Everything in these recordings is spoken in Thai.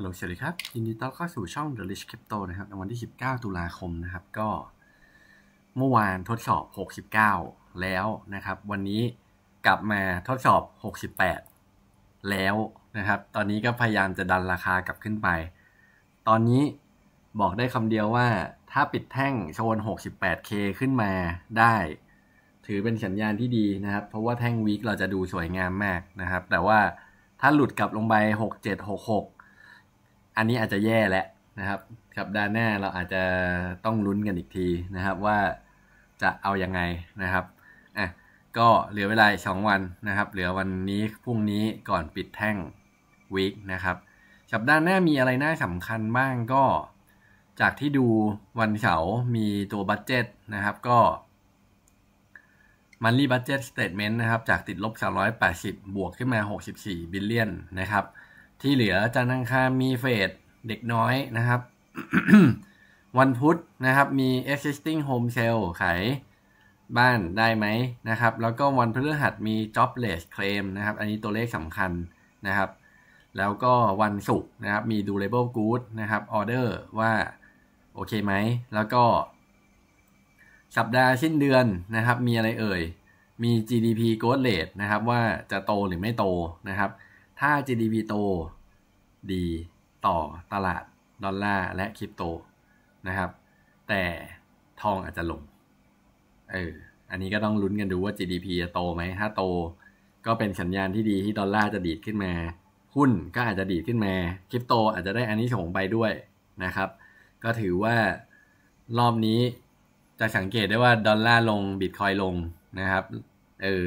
ฮัลโหลสวัสดีครับ ยินดีต้อนรับเข้าสู่ช่อง The Rich Crypto นะครับ ในวันที่ 19 ตุลาคมนะครับ ก็เมื่อวานทดสอบ 69 แล้วนะครับ วันนี้กลับมาทดสอบ 68 แล้วนะครับ ตอนนี้ก็พยายามจะดันราคากลับขึ้นไป ตอนนี้บอกได้คำเดียวว่า ถ้าปิดแท่งโซน 68K ขึ้นมาได้ ถือเป็นสัญญาณที่ดีนะครับ เพราะว่าแท่งวีคเราจะดูสวยงามมากนะครับ แต่ว่าถ้าหลุดกลับลงไป 67 66 อันนี้อาจจะแย่แล้วนะครับสัปดาห์หน้าเราอาจจะต้องลุ้นกันอีกทีนะครับว่าจะเอายังไงนะครับอะก็เหลือเวลาสองวันนะครับ เหลือวันนี้พรุ่งนี้ก่อนปิดแท่งวีคนะครับสัปดาห์หน้ามีอะไรน่าสำคัญบ้างก็ จากที่ดูวันเสาร์มีตัวบัตเจ็ตนะครับก็monthly budget statement นะครับ จากติดลบ 380 บวกขึ้นมา 64 billion นะครับ ที่เหลือจันทร์อังคารมีเฟดเด็กน้อยนะครับ วันพุธนะครับมี existing home sale ขายบ้านได้ไหมนะครับ แล้วก็วันพฤหัสมี jobless claim นะครับ อันนี้ตัวเลขสำคัญนะครับ แล้วก็วันศุกร์นะครับมี durable good นะครับ order ว่าโอเคไหม แล้วก็สัปดาห์สิ้นเดือนนะครับ มีอะไรเอ่ย มี GDP growth rate นะครับ ว่าจะโตหรือไม่โตนะครับ ถ้า GDP โตดีต่อตลาดดอลลาร์และคริปโตนะครับ แต่ทองอาจจะลง เออ อันนี้ก็ต้องลุ้นกันดูว่า GDP จะโตไหม ถ้าโตก็เป็นสัญญาณที่ดีที่ดอลลาร์จะดีดขึ้นมา หุ้นก็อาจจะดีดขึ้นมา คริปโตอาจจะได้อันนี้ส่งไปด้วยนะครับ ก็ถือว่ารอบนี้จะสังเกตได้ว่าดอลลาร์ลงบิตคอยลงนะครับ เออ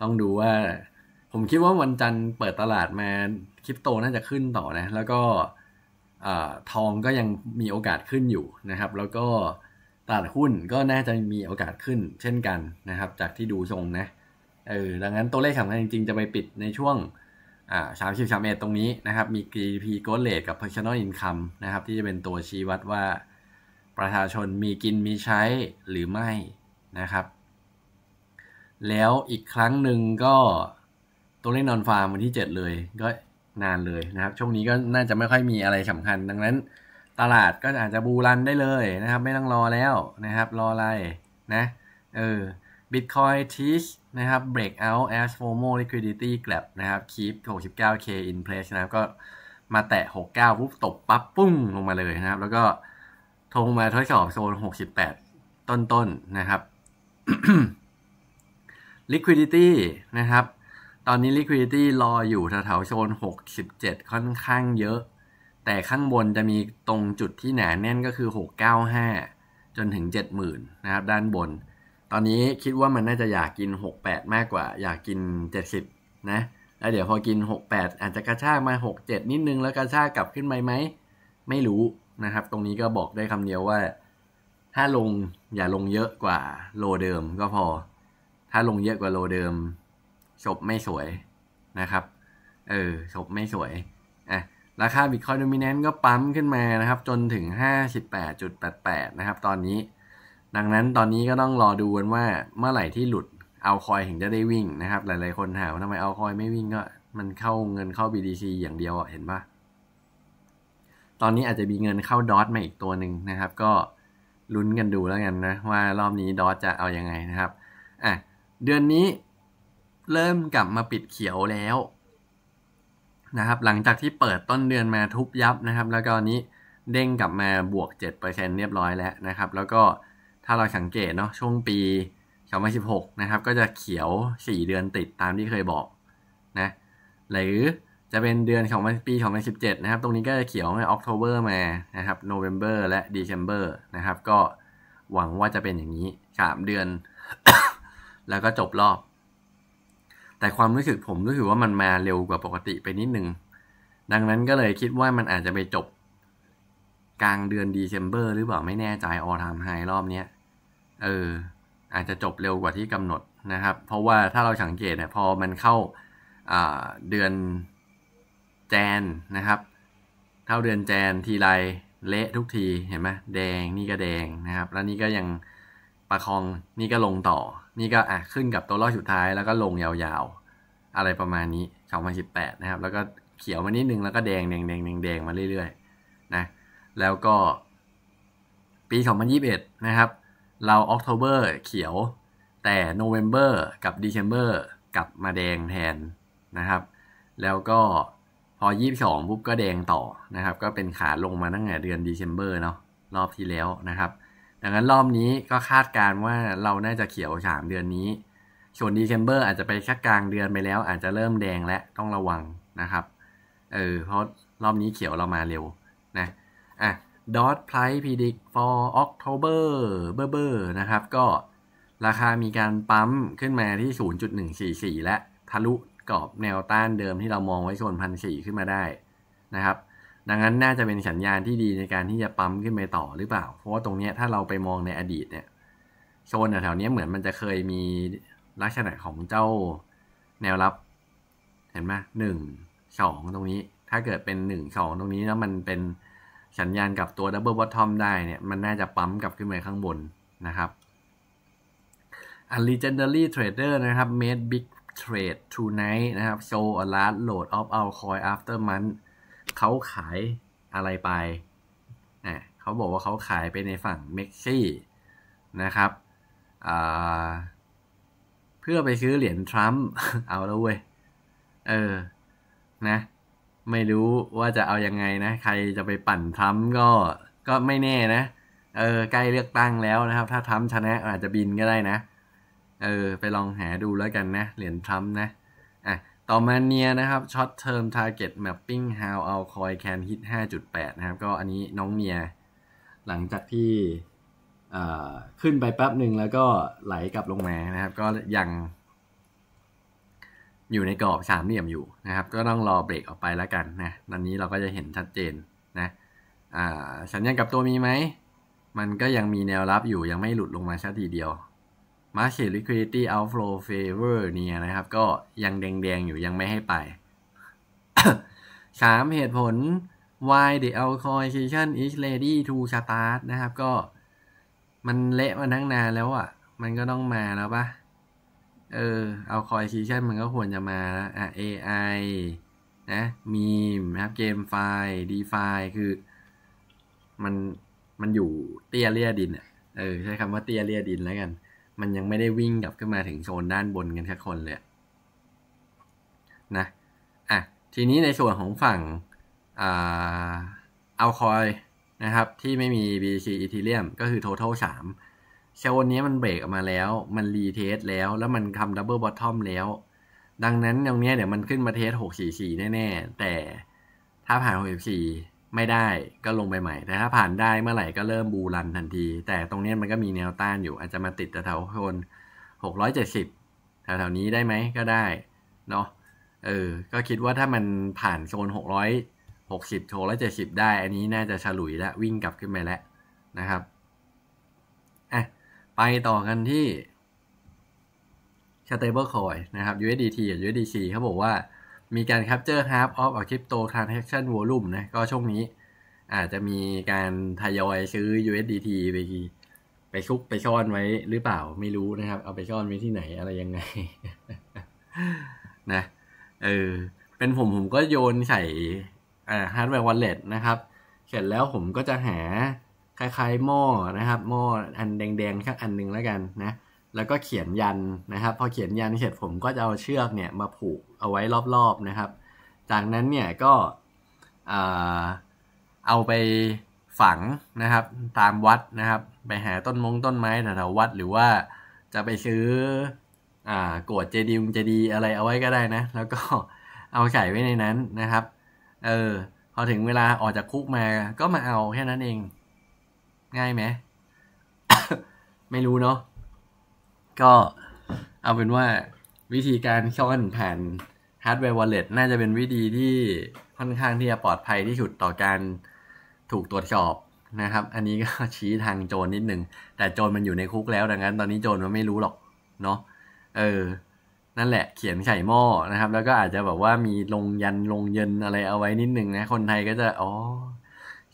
ต้องดูว่า ผมคิดว่าวันจันทร์เปิดตลาดมาคริปโตน่าจะขึ้นต่อนะ แล้วก็ทองก็ยังมีโอกาสขึ้นอยู่นะครับ แล้วก็ตลาดหุ้นก็น่าจะมีโอกาสขึ้นเช่นกันนะครับ จากที่ดูทรงนะเออดังนั้นตัวเลขสำคัญจริงๆ จะไปปิดในช่วงสามสิบสามเอ็ดตรงนี้นะครับ มี GDP growth rate กับ personal income นะครับ ที่จะเป็นตัวชี้วัดว่าประชาชนมีกินมีใช้หรือไม่นะครับ แล้วอีกครั้งหนึ่งก็ ตัวเลขนอนฟาร์มวันที่ 7 เลยก็นานเลยนะครับ ช่วงนี้ก็น่าจะไม่ค่อยมีอะไรสำคัญ ดังนั้นตลาดก็อาจจะบูรันได้เลยนะครับ ไม่ต้องรอแล้วนะครับ รออะไรนะ เออ Bitcoin teach นะครับ breakout as FOMO liquidity grab นะครับ keep 69k in place นะครับ ก็มาแตะ 69 ปุ๊บตบปั๊บปุ้งลงมาเลยนะครับ แล้วก็ทงมาทดสอบโซน 68 ต้นๆนนะครับ liquidity นะครับ ตอนนี้ liquidity รออยู่แถวๆโซน 67 ค่อนข้างเยอะ แต่ข้างบนจะมีตรงจุดที่หนาแน่นก็คือ 695 จนถึง 70,000 นะครับ ด้านบน ตอนนี้คิดว่ามันน่าจะอยากกิน 68 มากกว่า อยากกิน 70 นะ แล้วเดี๋ยวพอกิน 68 อาจจะกระชากมา 67 นิดนึงแล้วกระชากกลับขึ้นไปไหม ไม่รู้นะครับ ตรงนี้ก็บอกได้คำเดียวว่า ถ้าลงอย่าลงเยอะกว่าโลเดิมก็พอ ถ้าลงเยอะกว่าโลเดิม จบไม่สวยนะครับ เออจบไม่สวยอะราคาบิตคอยน์โดมิเนนต์ก็ปั๊มขึ้นมานะครับ จนถึง 58.88 นะครับ ตอนนี้ ดังนั้นตอนนี้ก็ต้องรอดูกันว่าเมื่อไหร่ที่หลุดเอาคอยถึงจะได้วิ่งนะครับ หลายๆคนถามว่าทำไมเอาคอยไม่วิ่งก็ มันเข้าเงินเข้า BDC อย่างเดียวเห็นปะตอนนี้อาจจะมีเงินเข้าดอทมาอีกตัวหนึ่งนะครับ ก็ลุ้นกันดูแล้วกันนะว่ารอบนี้ดอทจะเอาอยัางไงนะครับอะเดือนนี้ เริ่มกลับมาปิดเขียวแล้วนะครับ หลังจากที่เปิดต้นเดือนมาทุบยับนะครับ แล้วก็นี้เด้งกลับมาบวก 7%เรียบร้อยแล้วนะครับ แล้วก็ถ้าเราสังเกตเนาะช่วงปี2016นะครับ ก็จะเขียว 4 เดือนติดตามที่เคยบอกนะหรือจะเป็นเดือนของปี2017นะครับ ตรงนี้ก็จะเขียวในออกโทเบอร์มานะครับโนเวม ber และ December นะครับ ก็หวังว่าจะเป็นอย่างนี้ 3 เดือน แล้วก็จบรอบ แต่ความรู้สึกผมรู้สึกว่ามันมาเร็วกว่าปกติไปนิดนึง ดังนั้นก็เลยคิดว่ามันอาจจะไปจบกลางเดือน December หรือเปล่าไม่แน่ใจออทามไฮรอบเนี้ยเออ อาจจะจบเร็วกว่าที่กำหนดนะครับ เพราะว่าถ้าเราสังเกตเนี่ยพอมันเข้าเดือนแจนนะครับเท่าเดือนแจนทีไรเละทุกทีเห็นไหมแดงนี่ก็แดงนะครับ แล้วนี่ก็ยัง ประคองนี่ก็ลงต่อ นี่ก็อะขึ้นกับตัวรอบสุดท้ายแล้วก็ลงยาวๆ อะไรประมาณนี้2018นะครับ แล้วก็เขียวมานิดนึงแล้วก็แดงแดงแดงแดงแดงมาเรื่อยๆนะแล้วก็ ปี2021นะครับ เราออกโทเบอร์เขียว แต่โนเวม ber กับด December กลับมาแดงแทนนะครับ แล้วก็พอ 22ปุ๊บก็แดงต่อนะครับ ก็เป็นขาลงมาตั้งแต่เดือนด December เนาะรอบที่แล้วนะครับ ดังนั้นรอบนี้ก็คาดการว่าเราน่าจะเขียว3เดือนนี้ ส่วน December อาจจะไปแค่กลางเดือนไปแล้ว อาจจะเริ่มแดงและต้องระวังนะครับเออเพราะรอบนี้เขียวเรามาเร็วนะอะ dot price predict for October เบอร์เบอร์นะครับ ก็ราคามีการปั๊มขึ้นมาที่ 0.144 และทะลุกรอบแนวต้านเดิมที่เรามองไว้โซนพันสี่ขึ้นมาได้นะครับ ดังนั้นน่าจะเป็นสัญญาณที่ดีในการที่จะปั๊มขึ้นไปต่อหรือเปล่า เพราะว่าตรงนี้ถ้าเราไปมองในอดีตเนี่ยโซนแถวๆนี้เหมือนมันจะเคยมีลักษณะของเจ้าแนวรับ เห็นไหมหนึ่งสองตรงนี้ ถ้าเกิดเป็นหนึ่งสองตรงนี้แล้วมันเป็นสัญญาณกับตัว double bottom ได้เนี่ยมันน่าจะปั๊มกลับขึ้นไปข้างบนนะครับ a legendary trader นะครับ made big trade tonight นะครับ show a large load of our coin after month เขาขายอะไรไปนะเขาบอกว่าเขาขายไปในฝั่งเม็กซี่นะครับ เพื่อไปซื้อเหรียญทรัมป์เอาแล้วเว้ย เออ นะ ไม่รู้ว่าจะเอายังไงนะ ใครจะไปปั่นทรัมป์ก็ ก็ไม่แน่นะ เออ ใกล้เลือกตั้งแล้วนะครับ ถ้าทรัมป์ชนะอาจจะบินก็ได้นะ เออ ไปลองหาดูแล้วกันนะ เหรียญทรัมป์นะ ต่อมาเนียนะครับ short term target mapping how our coin can hit 5.8 นะครับ ก็อันนี้น้องเนีย หลังจากที่ขึ้นไปแป๊บหนึ่งแล้วก็ไหลกลับลงมานะครับ ก็ยัง อยู่ในกรอบสามเหลี่ยมอยู่นะครับ ก็ต้องรอเบรกออกไปแล้วกันนะตอนนี้เราก็จะเห็นชัดเจนนะสัญญาณกับตัวมีไหม มันก็ยังมีแนวรับอยู่ยังไม่หลุดลงมาชัดทีเดียว Market Liquidity Outflow Favor เนี่ยนะครับ ก็ยังแดงๆอยู่ยังไม่ให้ไปสามเหตุผล why the allocation is ready to start นะครับ ก็มันเละมาทั้งนานแล้วอะ มันก็ต้องมาแล้วปะเออเอาคอยซีชั่นมันก็ควรจะมาแล้วอะ AI นะมีมนะครับ GameFi DeFi คือ มันมันอยู่เตี้ยเลียดินอะเออใช้คำว่าเตี้ยเลียดินแล้วกัน มันยังไม่ได้วิ่งกลับขึ้นมาถึงโซนด้านบนกันแค่คนเลยนะอะทีนี้ในส่วนของฝั่งอ่าเอาคอยนะครับ ที่ไม่มี BTC Ethereum ก็คือ total 3เส้นนี้มันเบรกออกมาแล้ว มัน retest แล้ว แล้วมันทำ double bottom แล้ว ดังนั้นตรงนี้เดี๋ยวมันขึ้นมาเทส 644 แน่ ๆ แต่ถ้าผ่าน 644 ไม่ได้ก็ลงไปใหม่ แต่ถ้าผ่านได้เมื่อไหร่ก็เริ่มบูรันทันที แต่ตรงนี้มันก็มีแนวต้านอยู่ อาจจะมาติดแถวโซน670แถวๆนี้ได้ไหมก็ได้เนาะเออ ก็คิดว่าถ้ามันผ่านโซน600หกสิบโทแล้วเจ็ดสิบได้ อันนี้น่าจะฉลุยแล้ววิ่งกลับขึ้นไปแล้วนะครับอะไปต่อกันที่ stable coin นะครับ USDT กับ USDC เขาบอกว่า มีการ capture half of a crypto transaction volume นะก็ช่วงนี้ อาจจะมีการทยอยซื้อ USDT ไปไปซุกไปซ่อนไว้หรือเปล่าไม่รู้นะครับ เอาไปซ่อนไว้ที่ไหนอะไรยังไง นะ เออ เป็นผมผมก็โยนใส่อ่า hardware wallet นะครับ เสร็จแล้วผมก็จะหาคล้ายๆหม้อนะครับ หม้ออันแดงๆสักอันหนึ่งแล้วกันนะ แล้วก็เขียนยันนะครับ พอเขียนยันเสร็จผมก็จะเอาเชือกเนี่ยมาผูกเอาไว้รอบๆนะครับ จากนั้นเนี่ยก็เอาไปฝังนะครับตามวัดนะครับ ไปหาต้นมงต้นไม้แถวๆวัดหรือว่าจะไปซื้ออ่ากวดเจดีย์เจดีอะไรเอาไว้ก็ได้นะ แล้วก็เอาใส่ไว้ในนั้นนะครับเออพอถึงเวลาออกจากคุกมาก็มาเอาแค่นั้นเอง ง่ายไหม ไม่รู้เนาะ ก็เอาเป็นว่าวิธีการซ่อนผ่าน hardware wallet น่าจะเป็นวิธีที่ค่อนข้างที่จะปลอดภัยที่สุดต่อการถูกตรวจสอบนะครับ อันนี้ก็ชี้ทางโจรนนิดนึง แต่โจรมันอยู่ในคุกแล้ว ดังนั้นตอนนี้โจรมันไม่รู้หรอกเนาะ เออ นั่นแหละ เขียนใส่หม้อนะครับ แล้วก็อาจจะแบบว่ามีลงยันลงเยินอะไรเอาไว้นิดนึงนะ คนไทยก็จะ อ๋อ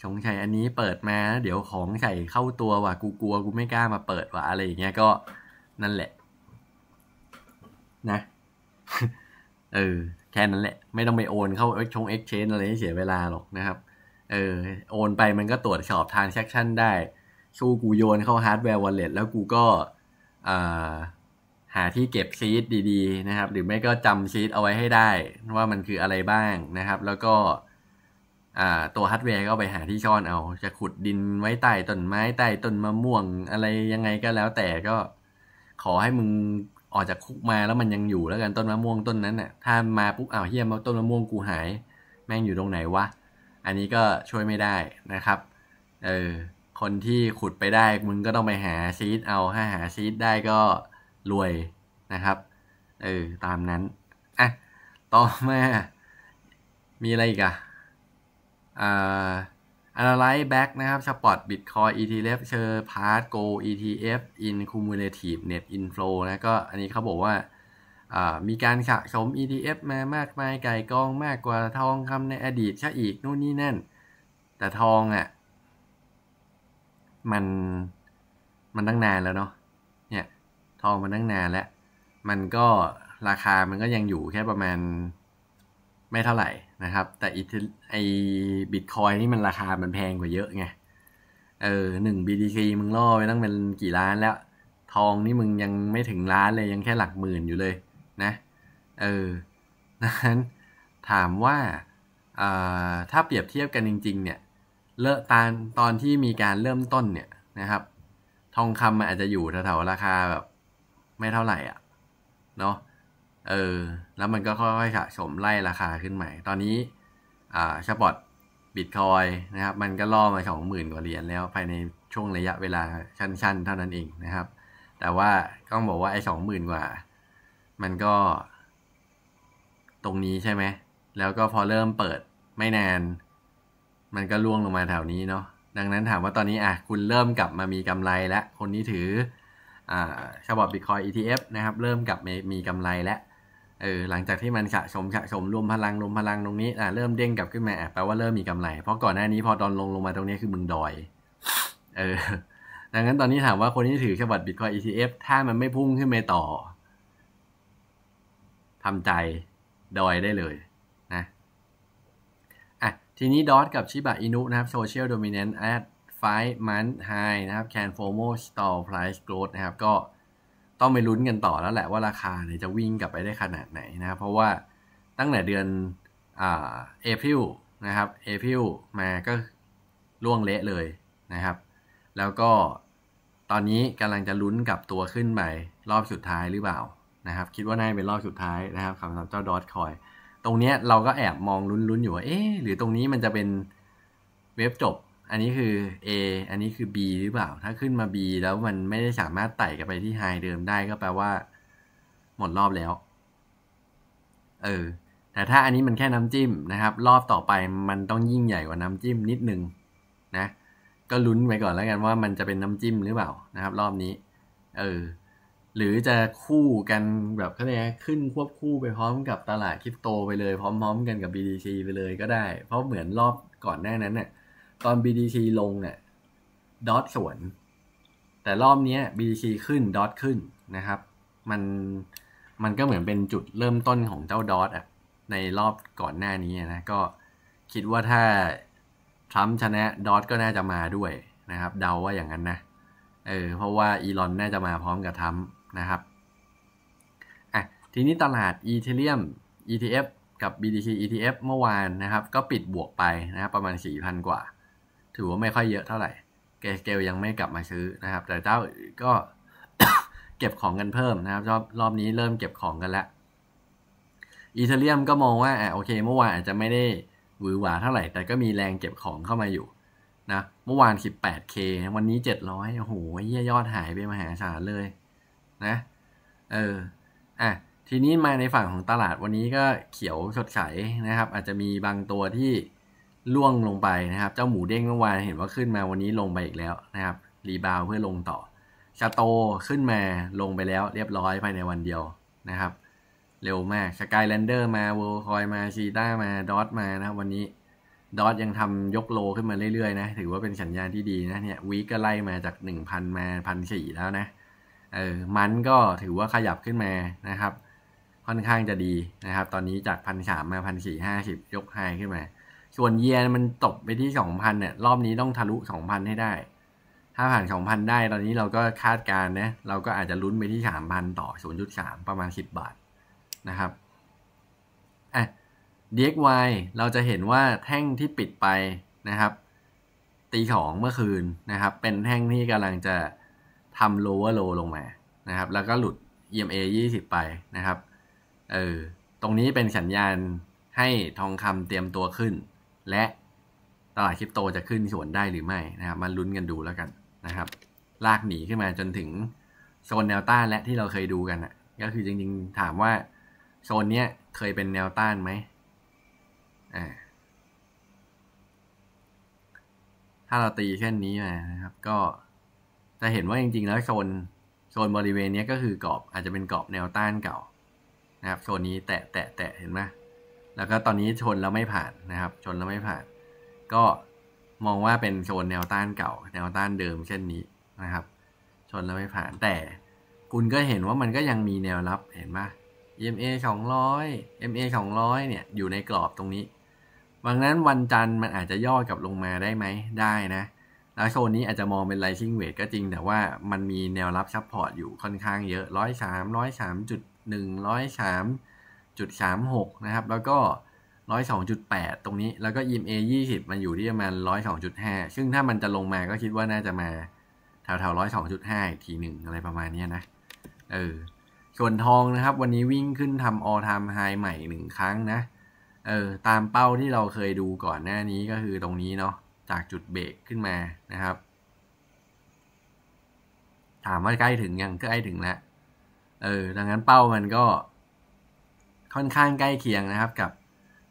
ชงชัยอันนี้เปิดมา เดี๋ยวของใส่เข้าตัวว่ะ กูกลัว กูไม่กล้ามาเปิดว่ะ อะไรอย่างเงี้ย ก็ นั่นแหละ นะ เออ แค่นั้นแหละ ไม่ต้องไปโอนเข้าชงเอ็กชแนนอะไรให้เสียเวลาหรอกนะครับ เออ โอนไปมันก็ตรวจสอบทางแซคชั่นได้ชูกูโยนเข้า hardware wallet แล้วกูก็หาที่เก็บ seed ดีๆ นะครับ หรือไม่ก็จำ seed เอาไว้ให้ได้ ว่ามันคืออะไรบ้างนะครับ แล้วก็ตัวฮาร์ดแวร์ก็ไปหาที่ซ่อนเอา จะขุดดินไว้ใต้ต้นไม้ใต้ต้นมะม่วงอะไรยังไงก็แล้วแต่ก็ ขอให้มึงออกจากคุกมาแล้วมันยังอยู่แล้วกันต้นมะม่วงต้นนั้นน่ะถ้ามาปุ๊บอ้าวเฮียมาต้นมะม่วงกูหาย แม่งอยู่ตรงไหนวะอันนี้ก็ช่วยไม่ได้นะครับเออคนที่ขุดไปได้มึงก็ต้องไปหาซีดเอาถ้าหาซีดได้ก็รวยนะครับเออตามนั้นอะต่อมามีอะไรอีกอะอ่า Analyze Back นะครับ Spot Bitcoin ETF เชอร์ Part Go ETF in Cumulative Net Inflow นะก็อันนี้เขาบอกว่ามีการสะสม ETF มามากมายไก่กองมากกว่าทองคำในอดีตใช่อีกนู่นนี่นั่น แต่ทองอะ่ะ มันมันตั้งนานแล้วเนาะเนี่ย ทองมันตั้งนานแล้ว มันก็ราคามันก็ยังอยู่แค่ประมาณไม่เท่าไหร่ นะครับ แต่อีไอบิตคอยนี่มันราคามันแพงกว่าเยอะไง เออหนึ่ง BTC มึงล่อไปตั้งเป็นกี่ล้านแล้ว ทองนี่มึงยังไม่ถึงล้านเลยยังแค่หลักหมื่นอยู่เลยนะ เออนั้นถามว่าถ้าเปรียบเทียบกันจริง ๆ เนี่ยเลอะตอนตอนที่มีการเริ่มต้นเนี่ยนะครับ ทองคำมันอาจจะอยู่แถวๆราคาแบบ ไม่เท่าไหร่อะ เนาะ เออ แล้วมันก็ค่อยๆสะสมไล่ราคาขึ้นใหม่ ตอนนี้ อ่าชปอตบิตคอยนะครับ มันก็ล่อมาสองหมื่นกว่าเหรียญแล้วภายในช่วงระยะเวลาสั้นๆ เท่านั้นเองนะครับ แต่ว่าต้องบอกว่าไอ้สองหมื่นกว่า มันก็ ตรงนี้ใช่ไหม แล้วก็พอเริ่มเปิดไม่นาน มันก็ล่วงลงมาแถวนี้เนาะ ดังนั้นถามว่าตอนนี้อะคุณเริ่มกลับมามีกำไรแล้ว คนนี้ถือ อ่าฉบับบิตคอย ETF นะครับ เริ่มกลับมีกำไรแล้ว เออหลังจากที่มันสะสมสะสมรวมพลังรวมพลังตรงนี้อ่าเริ่มเด้งกลับขึ้นมาแปลว่าเริ่มมีกำไร เพราะก่อนหน้านี้พอตอนลงลงมาตรงนี้คือมึงดอย เออ ดังนั้นตอนนี้ถามว่าคนที่ถือฉบับบิตคอย ETF ถ้ามันไม่พุ่งขึ้นไปต่อทำใจดอยได้เลยนะอะทีนี้ดอทกับชิบะอินุนะครับ Social Dominance at 5 month high นะครับ Can FOMO stall price growth นะครับก็ ต้องไปลุ้นกันต่อแล้วแหละว่าราคาเนี่ยจะวิ่งกลับไปได้ขนาดไหนนะครับเพราะว่าตั้งแต่เดือนอ่าApril นะครับ April มาก็ร่วงเละเลยนะครับ แล้วก็ตอนนี้กำลังจะลุ้นกับตัวขึ้นไปรอบสุดท้ายหรือเปล่านะครับ คิดว่าน่าจะเป็นรอบสุดท้ายนะครับสำหรับเจ้า Dogecoin ตรงนี้เราก็แอบมองลุ้นๆอยู่ว่าเอ๊หรือตรงนี้มันจะเป็น wave จบ อันนี้คือ A อันนี้คือ B หรือเปล่า ถ้าขึ้นมา B แล้วมันไม่ได้สามารถไต่กันไปที่ high เดิมได้ก็แปลว่า หมดรอบแล้ว เออ แต่ถ้าอันนี้มันแค่น้ำจิ้มนะครับ รอบต่อไปมันต้องยิ่งใหญ่กว่าน้ำจิ้มนิดนึงนะ ก็ลุ้นไว้ก่อนแล้วกันว่ามันจะเป็นน้ำจิ้มหรือเปล่านะครับ รอบนี้ เออ หรือจะคู่กันแบบเขาเรียกขึ้นควบคู่ไปพร้อมกับตลาดคริปโตไปเลยพร้อม ๆ กันกับ BTC ไปเลยก็ได้ เพราะเหมือนรอบก่อนหน้านั้นเนี่ย ตอน BDC ลงเนี่ยดอทสวน แต่รอบนี้ BDC ขึ้นดอทขึ้นนะครับ มันมันก็เหมือนเป็นจุดเริ่มต้นของเจ้าดอทอะในรอบก่อนหน้านี้นะก็คิดว่าถ้าทรัมป์ชนะดอทก็น่าจะมาด้วยนะครับ เดาว่าอย่างนั้นนะเออเพราะว่าอีลอนน่าจะมาพร้อมกับทรัมป์นะครับอะทีนี้ตลาดอีเทเรียม ETF กับ BTC ETF เมื่อวานนะครับ ก็ปิดบวกไปนะครับประมาณ 4,000 กว่า ถือว่าไม่ค่อยเยอะเท่าไหร่เกเกลยังไม่กลับมาซื้อนะครับ แต่เจ้าก็เก็บของกันเพิ่มนะครับ รอบรอบนี้เริ่มเก็บของกันแล้วอีเทเรียมก็มองว่าอะโอเคเมื่อวานอาจจะไม่ได้หวือหวาเท่าไหร่ แต่ก็มีแรงเก็บของเข้ามาอยู่นะเมื่อวาน 18k วันนี้ 700โอ้โหเยี่ยยอดหายไปมหาศาลเลยนะเอออะทีนี้มาในฝั่งของตลาดวันนี้ก็เขียวสดใสนะครับ อาจจะมีบางตัวที่ ล่วงลงไปนะครับ เจ้าหมูเด้งเมื่อวานเห็นว่าขึ้นมาวันนี้ลงไปอีกแล้วนะครับ รีบาวเพื่อลงต่อชาโตขึ้นมาลงไปแล้วเรียบร้อยภายในวันเดียวนะครับ เร็วมากสกายแลนเดอร์มาเวลคอยมาชีต้ามาดอทมานะวันนี้ดอทยังทำยกโลขึ้นมาเรื่อยๆนะ ถือว่าเป็นสัญญาณที่ดีนะเนี่ยวีก็ไล่มาจากหนึ่งพันมาพันสี่แล้วนะเออมันก็ถือว่าขยับขึ้นมานะครับ ค่อนข้างจะดีนะครับ ตอนนี้จากพันสามมาพันสี่ห้าสิบยกไฮขึ้นมา ส่วนเยียมันตกไปที่สองพันเนี่ย รอบนี้ต้องทะลุสองพันให้ได้ ถ้าผ่านสองพันได้ ตอนนี้เราก็คาดการณ์นะ เราก็อาจจะลุ้นไปที่สามพันต่อศูนย์จุดสามประมาณสิบบาทนะครับอะ DXY เราจะเห็นว่าแท่งที่ปิดไปนะครับตีสองเมื่อคืนนะครับ เป็นแท่งที่กำลังจะทำ lower low ลงมานะครับ แล้วก็หลุด EMA 20 ไปนะครับ เออ ตรงนี้เป็นสัญญาณให้ทองคำเตรียมตัวขึ้น และตลาดคริปโตจะขึ้นส่วนได้หรือไม่นะครับมาลุ้นกันดูแล้วกันนะครับ ลากหนีขึ้นมาจนถึงโซนแนวต้านและที่เราเคยดูกันอะ ก็คือจริงๆถามว่าโซนเนี้ยเคยเป็นแนวต้านไหมอ่าถ้าเราตีเช่นนี้มานะครับ ก็จะเห็นว่าจริงๆแล้วโซนโซนบริเวณนี้ก็คือกรอบอาจจะเป็นกรอบแนวต้านเก่านะครับโซนนี้แตะแตะแตะเห็นไหม แล้วก็ตอนนี้ชนแล้วไม่ผ่านนะครับ ชนแล้วไม่ผ่าน ก็มองว่าเป็นโซนแนวต้านเก่า แนวต้านเดิมเช่นนี้นะครับ ชนแล้วไม่ผ่านแต่คุณก็เห็นว่ามันก็ยังมีแนวรับเห็นไหม EMA 200 MA 200เนี่ยอยู่ในกรอบตรงนี้ดังนั้นวันจันทร์มันอาจจะย่อกลับลงมาได้ไหมได้นะแล้วโซนนี้อาจจะมองเป็น rising wedge ก็จริง แต่ว่ามันมีแนวรับ support อยู่ค่อนข้างเยอะร้อยสามร้อยสามจุดหนึ่งร้อยสาม จุดสามหกนะครับ แล้วก็ร้อยสองจุดแปดตรงนี้ แล้วก็ EMA ยี่สิบมันอยู่ที่ประมาณร้อยสองจุดห้าซึ่งถ้ามันจะลงมาก็คิดว่าน่าจะมาแถวๆร้อยสองจุดห้าอีกทีหนึ่งอะไรประมาณนี้นะ เออ ส่วนทองนะครับ วันนี้วิ่งขึ้นทำ all time high ใหม่หนึ่งครั้งนะ เออ ตามเป้าที่เราเคยดูก่อนหน้านี้ก็คือตรงนี้เนาะ จากจุดเบรกขึ้นมานะครับ ถามว่าใกล้ถึงยังใกล้ถึงแล้วเออ ดังนั้นเป้ามันก็ ค่อนข้างใกล้เคียงนะครับกับ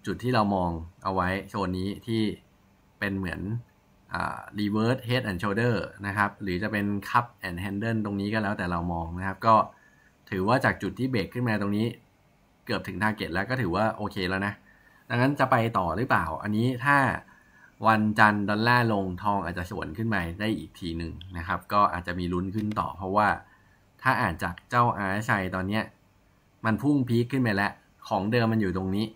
จุดที่เรามองเอาไว้โซนนี้ที่เป็นเหมือนอ่า reverse head and shoulder นะครับ หรือจะเป็น cup and handle ตรงนี้ก็แล้วแต่เรามองนะครับ ก็ถือว่าจากจุดที่เบรกขึ้นมาตรงนี้ เกือบถึง target แล้วก็ถือว่าโอเคแล้วนะ ดังนั้นจะไปต่อหรือเปล่า อันนี้ถ้าวันจันทร์ดอลลาร์ลงทองอาจจะสวนขึ้นมาได้อีกทีหนึ่งนะครับ ก็อาจจะมีลุ้นขึ้นต่อ เพราะว่าถ้าอ่านจากเจ้า RSI ตอนเนี้ยมันพุ่ง peak ขึ้นไปแล้ว ของเดิมมันอยู่ตรงนี้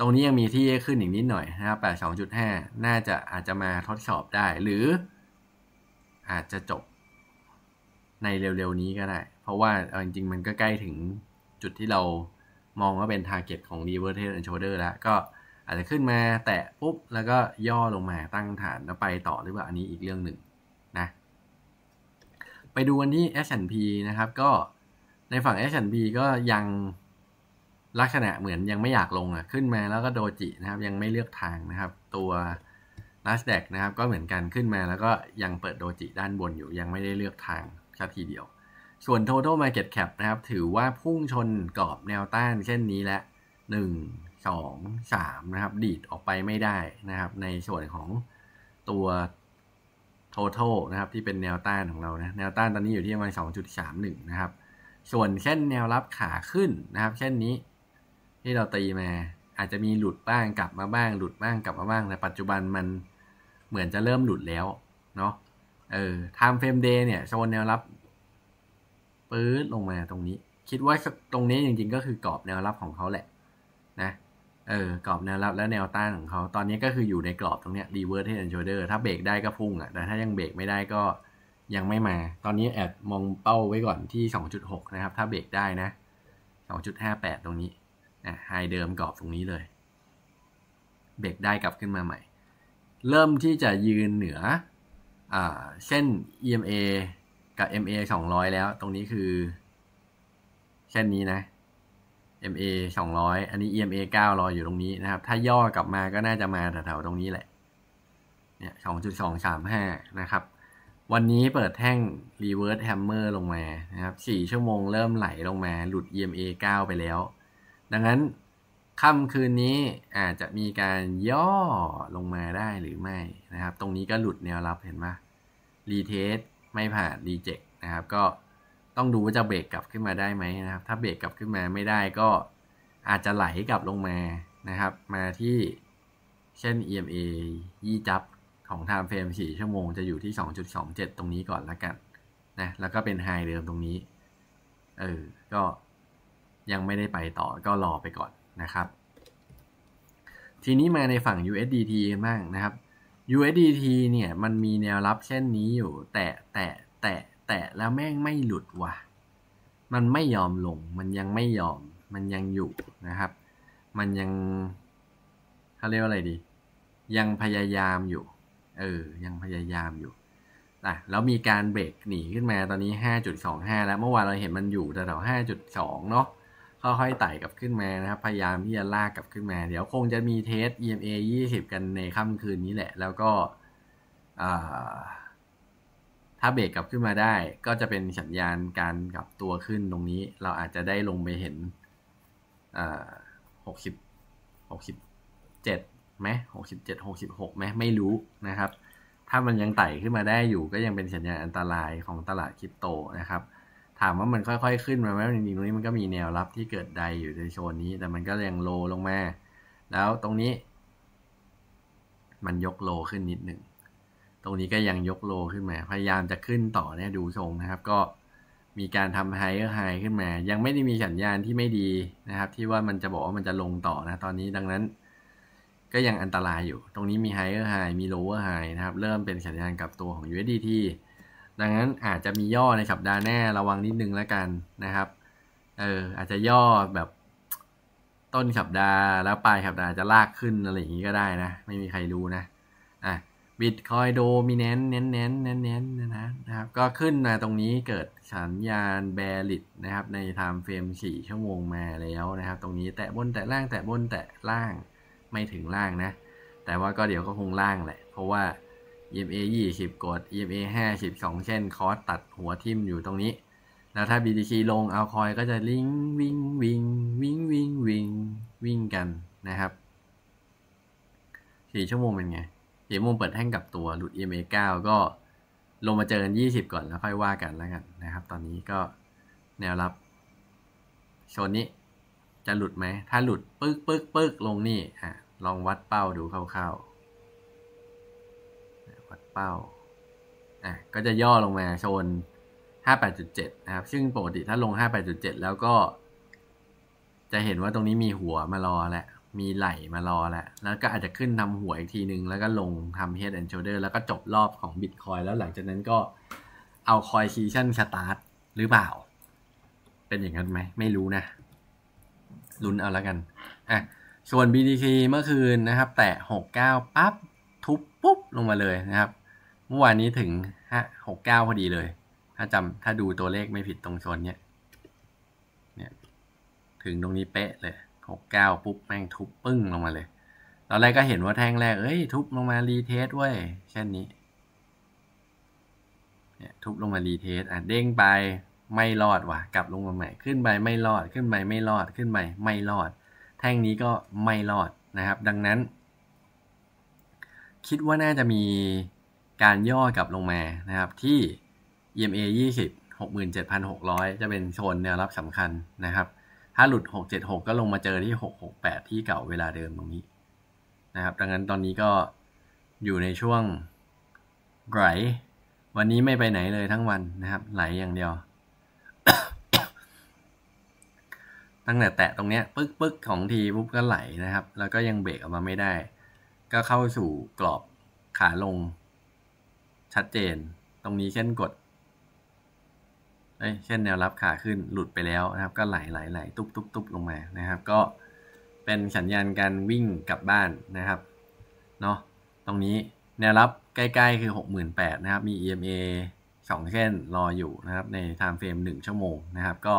ตรงนี้ยังมีที่ขึ้นอีกนิดหน่อยนะครับแปดสองจุดห้าน่าจะอาจจะมาทดสอบได้ หรือ อาจจะจบในเร็วๆนี้ก็ได้ เพราะว่าจริงๆ มันก็ใกล้ถึงจุดที่เรามองว่าเป็นทาร์เก็ตของ reverse and shoulder แล้ว ก็อาจจะขึ้นมาแตะปุ๊บ แล้วก็ย่อลงมาตั้งฐานแล้วไปต่อหรือเปล่าอันนี้อีกเรื่องหนึ่งนะ ไปดูกันที่ S&P นะครับ ก็ในฝั่ง S&P ก็ยัง ลักษณะเหมือนยังไม่อยากลงอะขึ้นมาแล้วก็โดจินะครับ ยังไม่เลือกทางนะครับ ตัว NASDAQ นะครับ ก็เหมือนกันขึ้นมาแล้วก็ยังเปิดโดจิด้านบนอยู่ยังไม่ได้เลือกทางสัทีเดียว ส่วน total market cap นะครับ ถือว่าพุ่งชนกรอบแนวต้านเช่นนี้และหนึ่งสองสามนะครับ ดีดออกไปไม่ได้นะครับ ในส่วนของตัว total นะครับ ที่เป็นแนวต้านของเรานะแนวต้านตอนนี้อยู่ที่ประมาณสองจุดสามหนึ่งนะครับ ส่วนเช่นแนวรับขาขึ้นนะครับเช่นนี้ ที่เราตีมา อาจจะมีหลุดบ้างกลับมาบ้าง หลุดบ้างกลับมาบ้าง แต่ปัจจุบันมันเหมือนจะเริ่มหลุดแล้วเนาะเออ time frame day เนี่ยโซนแนวรับปื๊ดลงมาตรงนี้ คิดว่าตรงนี้จริงๆ ก็คือกรอบแนวรับของเขาแหละ นะเออกรอบแนวรับและแนวต้านของเขา ตอนนี้ก็คืออยู่ในกรอบตรงเนี้ย reverse head and shoulder ถ้าเบรกได้ก็พุ่งอะแต่ถ้ายังเบรกไม่ได้ก็ยังไม่มา ตอนนี้แอดมองเป้าไว้ก่อนที่ 2.6 นะครับ ถ้าเบรกได้นะ 2.58 ตรงนี้ นะไฮเดิมกรอบตรงนี้เลย เบรกได้กลับขึ้นมาใหม่ เริ่มที่จะยืนเหนืออเส้น EMA กับ MA 200 แล้ว ตรงนี้คือ เส้นนี้นะ MA 200 อันนี้ EMA 9รออยู่ตรงนี้นะครับ ถ้าย่อกลับมาก็น่าจะมาแถวๆตรงนี้แหละ เนี่ย 2.235 นะครับ วันนี้เปิดแท่ง reverse hammer ลงมานะครับ 4 ชั่วโมงเริ่มไหลลงมา หลุด EMA 9 ไปแล้ว ดังนั้นค่ำคืนนี้อาจจะมีการย่อลงมาได้หรือไม่นะครับ ตรงนี้ก็หลุดแนวรับเห็นไหมรีเทสไม่ผ่านรีเจ็คนะครับ ก็ต้องดูว่าจะเบรกกลับขึ้นมาได้ไหมนะครับ ถ้าเบรกกลับขึ้นมาไม่ได้ก็อาจจะไหลกลับลงมานะครับ มาที่เช่น EMA ยี่จับของ time frame 4 ชั่วโมงจะอยู่ที่ 2.27 ตรงนี้ก่อนละกันนะแล้วก็เป็นไฮเดิมตรงนี้ เออ ก็ ยังไม่ได้ไปต่อก็รอไปก่อนนะครับ ทีนี้มาในฝั่ง USDT บ้างนะครับ USDT เนี่ยมันมีแนวรับเช่นนี้อยู่ แต่แต่แต่แต่แล้วแม่งไม่หลุดว่ะ มันไม่ยอมลง มันยังไม่ยอม มันยังอยู่นะครับ มันยังเขาเรียกว่าอะไรดี ยังพยายามอยู่ เออ ยังพยายามอยู่อะแล้วมีการเบรกหนีขึ้นมาตอนนี้ 5.25 แล้ว เมื่อวานเราเห็นมันอยู่แถว5.2 เนาะ ค่อยๆไต่กลับขึ้นมานะครับ พยายามที่จะลากกลับขึ้นมา เดี๋ยวคงจะมีเทส EMA 20 กันในค่ำคืนนี้แหละ แล้วก็ถ้าเบรกกลับขึ้นมาได้ ก็จะเป็นสัญญาณการกลับตัวขึ้นตรงนี้ เราอาจจะได้ลงไปเห็นหกสิบหกสิบเจ็ดไหมหกสิบเจ็ดหกสิบหกไหมไม่รู้นะครับ ถ้ามันยังไต่ขึ้นมาได้อยู่ก็ยังเป็นสัญญาณอันตรายของตลาดคริปโตนะครับ ถามว่ามันค่อยๆขึ้นมาไหมจริงๆตรงนี้มันก็มีแนวรับที่เกิดใดอยู่ในโซนนี้ แต่มันก็ยังโลลงมา แล้วตรงนี้ มันยก low ขึ้นนิดหนึ่ง ตรงนี้ก็ยังยก low ขึ้นมา พยายามจะขึ้นต่อเนี่ยดูทรงนะครับ ก็มีการทำ higher high ขึ้นมา ยังไม่ได้มีสัญญาณที่ไม่ดีนะครับ ที่ว่ามันจะบอกว่ามันจะลงต่อนะ ตอนนี้ดังนั้น ก็ยังอันตรายอยู่ ตรงนี้มี higher high มี lower high นะครับ เริ่มเป็นสัญญาณกับตัวของ USDT ดังนั้นอาจจะมีย่อในสัปดาห์หน้าระวังนิดนึงแล้วกันนะครับ เอออาจจะย่อแบบต้นสัปดาห์แล้วปลายสัปดาห์จะลากขึ้นอะไรอย่างนี้ก็ได้นะ ไม่มีใครรู้นะ อะ Bitcoin dominance เน้นเน้นเน้นเน้นนะนะครับ ก็ขึ้นมาตรงนี้เกิดสัญญาณ bearish นะครับ ใน time frame สี่ชั่วโมงมาแล้วนะครับ ตรงนี้แตะบนแตะล่างแตะบนแตะล่างไม่ถึงล่างนะ แต่ว่าก็เดี๋ยวก็คงล่างแหละ เพราะว่า EMA 20 กด EMA 50 2เส้น cross ตัดหัวทิ่มอยู่ตรงนี้ แล้วถ้า BTC ลงเอาคอยก็จะลิงวิ่งวิ่งวิ่งวิ่งวิ่งวิ่งกันนะครับสี่ชั่วโมงเป็นไงสี่โมงเปิดแท่งกับตัวหลุด EMA 9 ก็ลงมาเจอกัน20 ก่อนแล้วค่อยว่ากันแล้วกันนะครับ ตอนนี้ก็แนวรับโซนนี้จะหลุดไหม ถ้าหลุดปึ๊กปึ๊กปึ๊กลงนี่อะลองวัดเป้าดูคร่าวๆัดเป้าอะก็จะย่อลงมาโซน58.7 นะครับ ซึ่งปกติถ้าลง 58.7 แล้วก็ จะเห็นว่าตรงนี้มีหัวมารอแหละ มีไหลมารอแหละ แล้วก็อาจจะขึ้นทำหัวอีกทีนึง แล้วก็ลงทำ head and shoulder แล้วก็จบรอบของ Bitcoin แล้วหลังจากนั้นก็เอาคอยซีชั่นสตาร์ทหรือเปล่า เป็นอย่างนั้นไหม ไม่รู้นะลุ้นเอาแล้วกัน อะ ส่วน BTC เมื่อคืนนะครับ แตะ 69 ปั๊บ ทุบ ปุ๊บลงมาเลยนะครับเมื่อวานนี้ถึงห้าหกเก้าพอดีเลย ถ้าจำถ้าดูตัวเลขไม่ผิดตรงโซนเนี้ยเนี่ยถึงตรงนี้เป๊ะเลยหกเก้าปุ๊บแม่งทุบปึ้งลงมาเลยตอนแรกก็เห็นว่าแท่งแรกเอ้ยทุบลงมา retest เว้ยเช่นนี้เนี่ยทุบลงมา retest อะเด้งไปไม่รอดว่ะ กลับลงมาใหม่ขึ้นไปไม่รอดขึ้นไปไม่รอดขึ้นไปไม่รอด แท่งนี้ก็ไม่รอดนะครับ ดังนั้น คิดว่าน่าจะมีการย่อกลับลงมานะครับที่ EMA 20 67,600 จะเป็นโซนแนวรับสำคัญนะครับ ถ้าหลุด 676 ก็ลงมาเจอที่ 668 ที่เก่าเวลาเดิมตรงนี้นะครับ ดังนั้นตอนนี้ก็อยู่ในช่วงไหลวันนี้ไม่ไปไหนเลยทั้งวันนะครับ ไหลอย่างเดียว ตั้งแต่แตะตรงเนี้ยปึ๊กปึ๊กของทีปุ๊บก็ไหลนะครับ แล้วก็ยังเบรกออกมาไม่ได้ ก็เข้าสู่กรอบขาลง ชัดเจน ตรงนี้เช่นกดเอ้ยเช่นแนวรับขาขึ้นหลุดไปแล้วนะครับ ก็ไหลไหลไหลตุบตุบตุบลงมานะครับ ก็เป็นสัญญาณการวิ่งกลับบ้านนะครับเนาะตรงนี้แนวรับใกล้ๆ คือ 68,000นะครับ มี EMA 2เส้นรออยู่นะครับ ใน time frame 1 ชั่วโมงนะครับ ก็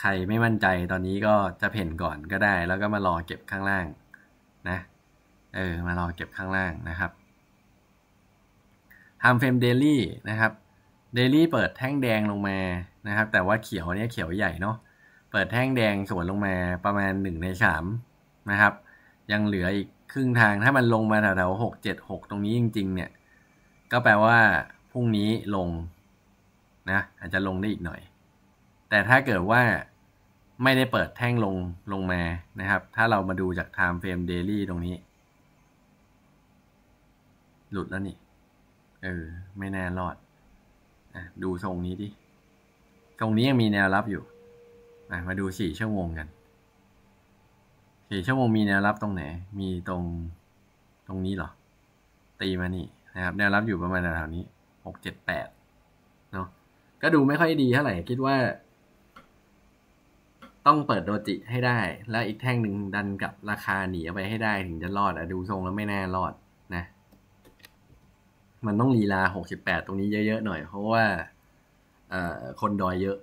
ใครไม่มั่นใจตอนนี้ก็จะเพ่นก่อนก็ได้ แล้วก็มารอเก็บข้างล่างนะ เออมารอเก็บข้างล่างนะครับทำเฟรมเดลี่นะครับเดลี่เปิดแท่งแดงลงมานะครับ แต่ว่าเขียวเนี่ยเขียวใหญ่เนาะเปิดแท่งแดงสวนลงมาประมาณหนึ่งในสามนะครับ ยังเหลืออีกครึ่งทางถ้ามันลงมาแถวๆหกเจ็ดหกตรงนี้จริง ๆ เนี่ย ก็แปลว่าพรุ่งนี้ลงนะอาจจะลงได้อีกหน่อย แต่ถ้าเกิดว่าไม่ได้เปิดแท่งลงลงมานะครับ ถ้าเรามาดูจาก time frame daily ตรงนี้ หลุดแล้วนี่ เออ ไม่แน่รอดอดูทรงนี้ดิ ตรงนี้ยังมีแนวรับอยู่ มาดูสี่ชั่วโมงกันสี่ชั่วโมงมีแนวรับตรงไหน มีตรงตรงนี้เหรอ ตีมานี่นะครับ แนวรับอยู่ประมาณแถวนี้หกเจ็ดแปดเนาะ ก็ดูไม่ค่อยดีเท่าไหร่ คิดว่า ต้องเปิดโดจิให้ได้ แล้วอีกแท่งหนึ่งดันกับราคาหนีไปให้ได้ถึงจะรอดอะดูทรงแล้วไม่แน่รอดนะ มันต้องลีลาหกสิบแปดตรงนี้เยอะๆหน่อย เพราะว่าเอ่อคนดอยเยอะ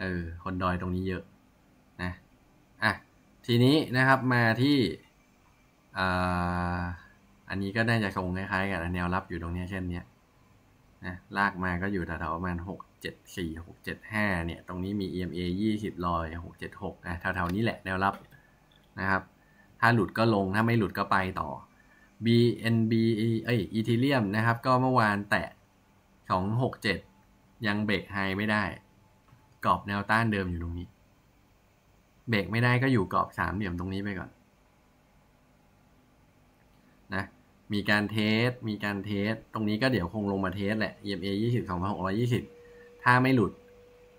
เออคนดอยตรงนี้เยอะนะอะทีนี้นะครับมาที่อ่าอันนี้ก็น่าจะทรงคล้ายๆ กันแนวรับอยู่ตรงนี้เช่นเนี้ยนะลากมาก็อยู่แถวๆประมาณหกเจ็ดสี่หกเจ็ดห้าเนี่ย ตรงนี้มี EMA ยี่สิบรอยหกเจ็ดหกนะแถวๆนี้แหละแนวรับนะครับ ถ้าหลุดก็ลงถ้าไม่หลุดก็ไปต่อ BNB เอ้ยอีทีเรียมนะครับ ก็เมื่อวานแตะสองหกเจ็ดยังเบรกไฮไม่ได้ กรอบแนวต้านเดิมอยู่ตรงนี้ เบรกไม่ได้ก็อยู่กรอบสามเหลี่ยมตรงนี้ไปก่อนนะมีการเทส มีการเทส ตรงนี้ก็เดี๋ยวคงลงมาเทสแหละ EMA ยี่สิบสองพันหกร้อยี่สิบถ้าไม่หลุด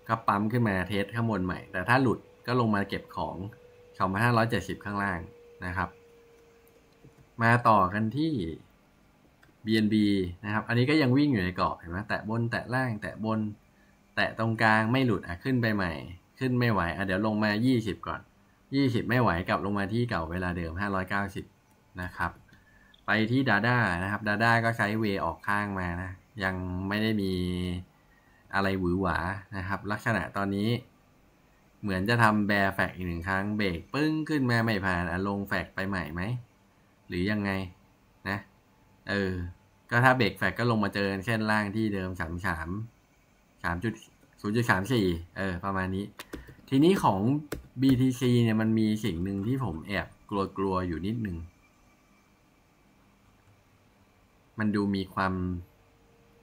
ก็ปั๊มขึ้นมาเทสข้างบนใหม่ แต่ถ้าหลุดก็ลงมาเก็บของสองพันห้าร้อยเจ็ดสิบข้างล่างนะครับ มาต่อกันที่ BNB นะครับ อันนี้ก็ยังวิ่งอยู่ในกรอบเห็นไหมแตะบนแตะล่าง แตะบน แตะตรงกลางไม่หลุดอะขึ้นไปใหม่ ขึ้นไม่ไหวอะเดี๋ยวลงมา 20 ก่อน 20 ไม่ไหวกลับลงมาที่เก่าเวลาเดิม 590 นะครับ ไปที่ดาด้านะครับดาด้าก็ใช้เวออกข้างมานะ ยังไม่ได้มีอะไรหวือหวานะครับ ลักษณะตอนนี้เหมือนจะทำแบร์แฟกอีกหนึ่งครั้งเบรกปึ้งขึ้นมาไม่ผ่านอะลงแฟกไปใหม่ไหม หรือยังไงนะเออ ก็ถ้าเบรกแฟกก็ลงมาเจอเช่นล่างที่เดิมสามสามสามจุดศูนย์จุดสามสี่เออ ประมาณนี้ ทีนี้ของ BTC เนี่ยมันมีสิ่งหนึ่งที่ผมแอบกลัวๆอยู่นิดนึง มันดูมีความ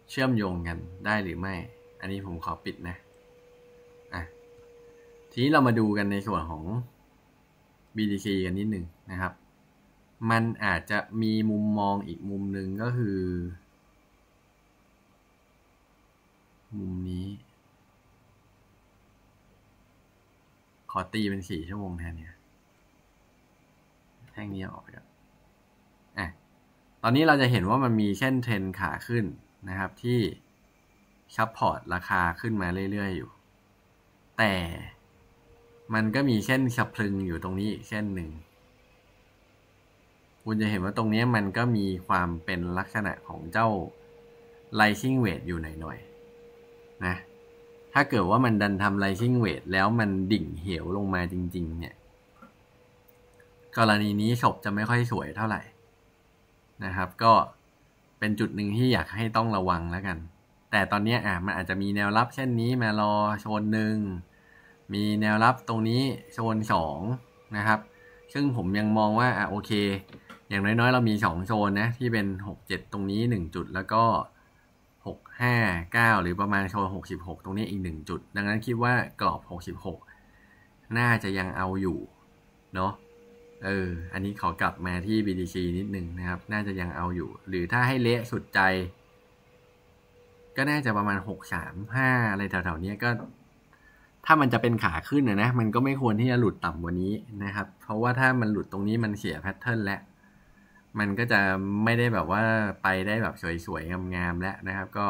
เชื่อมโยงกันได้หรือไม่ อันนี้ผมขอปิดนะอะทีนี้เรามาดูกันในส่วนของ BTC กันนิดหนึ่งนะครับ มันอาจจะมีมุมมองอีกมุมหนึ่งก็คือ มุมนี้ ขอตีเป็นสี่ชั่วโมงแทนเนี่ยแท่งนี้ออกไปก่อนอะตอนนี้เราจะเห็นว่ามันมีเส้นเทรนขาขึ้นนะครับที่ support ราคาขึ้นมาเรื่อย ๆ อยู่ แต่มันก็มีเส้นสะพรึงอยู่ตรงนี้อีกเส้นหนึ่ง คุณจะเห็นว่าตรงนี้มันก็มีความเป็นลักษณะของเจ้า rising weight อยู่หน่อยๆนะถ้าเกิดว่ามันดันทำ rising weight แล้วมันดิ่งเหวลงมาจริง ๆ เนี่ย กรณีนี้ศพจะไม่ค่อยสวยเท่าไหร่นะครับ ก็เป็นจุดหนึ่งที่อยากให้ต้องระวังแล้วกัน แต่ตอนนี้อะมันอาจจะมีแนวรับเช่นนี้มารอโซนหนึ่งมีแนวรับตรงนี้โซนสองนะครับ ซึ่งผมยังมองว่าอะโอเค อย่างน้อยๆ เรามีสองโซนนะ ที่เป็นหกเจ็ดตรงนี้หนึ่งจุด แล้วก็หกห้าเก้าหรือประมาณโซนหกสิบหกตรงนี้อีกหนึ่งจุด ดังนั้นคิดว่ากรอบหกสิบหกน่าจะยังเอาอยู่ เนาะเออ อันนี้ขอกลับมาที่ BTC นิดนึงนะครับ น่าจะยังเอาอยู่ หรือถ้าให้เละสุดใจ ก็น่าจะประมาณหกสามห้าอะไรแถวๆนี้ก็ ถ้ามันจะเป็นขาขึ้นนะนะ มันก็ไม่ควรที่จะหลุดต่ำกว่านี้นะครับ เพราะว่าถ้ามันหลุดตรงนี้มันเสีย pattern แล้ว มันก็จะไม่ได้แบบว่าไปได้แบบสวยๆงามๆแล้วนะครับ ก็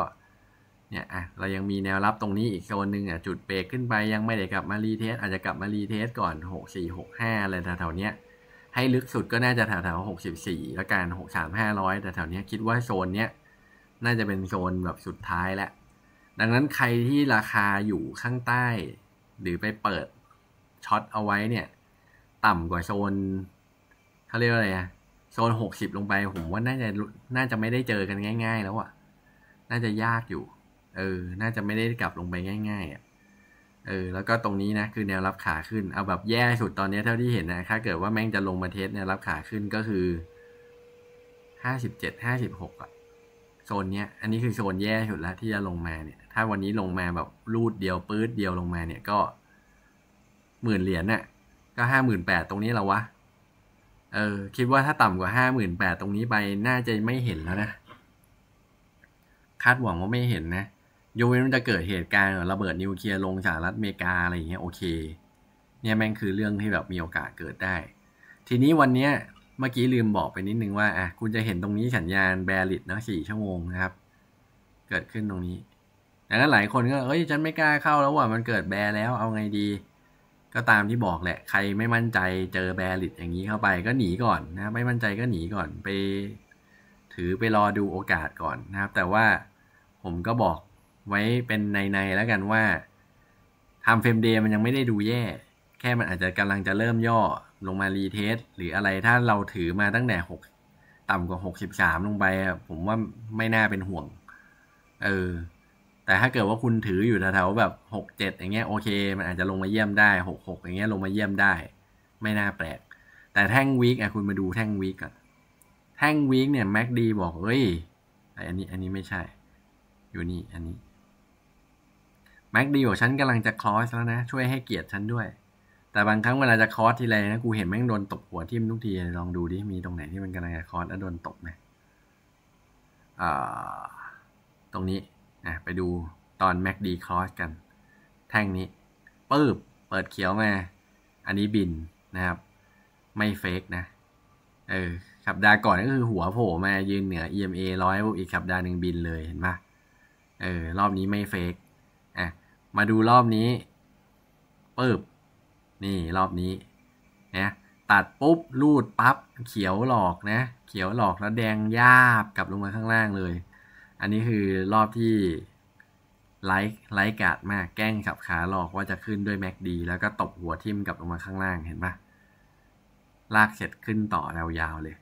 เนี่ยอะเรายังมีแนวรับตรงนี้อีกโซนหนึ่งอะจุดเบรกขึ้นไปยังไม่ได้กลับมา retest อาจจะกลับมา retest ก่อนหกสี่หกห้าอะไรแถวๆเนี้ยให้ลึกสุดก็น่าจะแถวๆหกสิบสี่แล้วกันหกสามห้าร้อยแต่แถวเนี้ยคิดว่าโซนเนี้ยน่าจะเป็นโซนแบบสุดท้ายแล้วดังนั้นใครที่ราคาอยู่ข้างใต้ หรือไปเปิดช็อตเอาไว้เนี่ย ต่ำกว่าโซนเขาเรียกว่าอะไรอะ โซนหกสิบลงไปผมว่าน่าจะน่าจะไม่ได้เจอกันง่าย ๆ แล้วอะน่าจะยากอยู่ เออ น่าจะไม่ได้กลับลงไปง่ายๆอะเออ แล้วก็ตรงนี้นะ คือแนวรับขาขึ้น เอาแบบแย่สุดตอนนี้เท่าที่เห็นนะ ถ้าเกิดว่าแม่งจะลงมาเทสแนวรับขาขึ้นก็คือห้าสิบเจ็ดห้าสิบหกอะ โซนเนี้ย อันนี้คือโซนแย่สุดแล้วที่จะลงมาเนี่ย ถ้าวันนี้ลงมาแบบรูดเดียวปื๊ดเดียวลงมาเนี่ยก็หมื่นเหรียญน่ะ ก็ห้าหมื่นแปดตรงนี้แล้ววะ เออ คิดว่าถ้าต่ำกว่าห้าหมื่นแปดตรงนี้ไปน่าจะไม่เห็นแล้วนะ คาดหวังว่าไม่เห็นนะยกเว้นมันจะเกิดเหตุการณ์ระเบิดนิวเคลียร์ลงสหรัฐอเมริกาอะไรอย่างเงี้ยโอเค เนี่ยแม่งคือเรื่องที่แบบมีโอกาสเกิดได้ ทีนี้วันเนี้ยเมื่อกี้ลืมบอกไปนิดนึงว่าอะคุณจะเห็นตรงนี้สัญญาณแบริดนะสี่ชั่วโมงนะครับ เกิดขึ้นตรงนี้ดังนั้นหลายคนก็เอ้ยฉันไม่กล้าเข้าแล้วว่ามันเกิดแบร์แล้วเอาไงดี ก็ตามที่บอกแหละ ใครไม่มั่นใจเจอแบริดอย่างนี้เข้าไปก็หนีก่อนนะ ไม่มั่นใจก็หนีก่อนไป ถือไปรอดูโอกาสก่อนนะครับ แต่ว่าผมก็บอกไว้เป็นในๆแล้วกันว่าtime frame day มันยังไม่ได้ดูแย่ แค่มันอาจจะกำลังจะเริ่มย่อลงมา retest หรืออะไรถ้าเราถือมาตั้งแต่หกต่ำกว่าหกสิบสามลงไปผมว่าไม่น่าเป็นห่วง เออ แต่ถ้าเกิดว่าคุณถืออยู่แถวๆแบบหกเจ็ดอย่างเงี้ยโอเค มันอาจจะลงมาเยี่ยมได้หกหกอย่างเงี้ยลงมาเยี่ยมได้ ไม่น่าแปลก แต่แท่ง week อะคุณมาดูแท่ง week ก่อนแท่ง week เนี่ย MACD บอกเอ้ยอันนี้อันนี้ไม่ใช่ อยู่นี่อันนี้แม็กดีบอกฉันกำลังจะคลอสแล้วนะ ช่วยให้เกียรติฉันด้วย แต่บางครั้งเวลาจะคอสทีไรนะกูเห็นแม่งโดนตบหัวทิ่มทุกทีลองดูดิมีตรงไหนที่มันกำลังจะคอสแล้วโดนตบไหมอ่าตรงนี้ นะไปดูตอนแม็กดีคลอสกัน แท่งนี้ปื๊บเปิดเขียวมา อันนี้บินนะครับ ไม่เฟกนะ เออสัปดาก่อนก็คือหัวโผล่มายืนเหนือ EMA ร้อยอีกสัปดาหนึ่งบินเลยเห็นปะเออ รอบนี้ไม่ fake อะ มาดูรอบนี้ปึ๊บนี่รอบนี้นะตัดปุ๊บรูดปั๊บเขียวหลอกนะ เขียวหลอกแล้วแดงยาบกลับลงมาข้างล่างเลย อันนี้คือรอบที่ไลท์ไลท์กาดมากแกล้งขับขาหลอกว่าจะขึ้นด้วย MACD แล้วก็ตบหัวทิ่มกลับลงมาข้างล่างเห็นปะลากเสร็จขึ้นต่อยาวๆเลย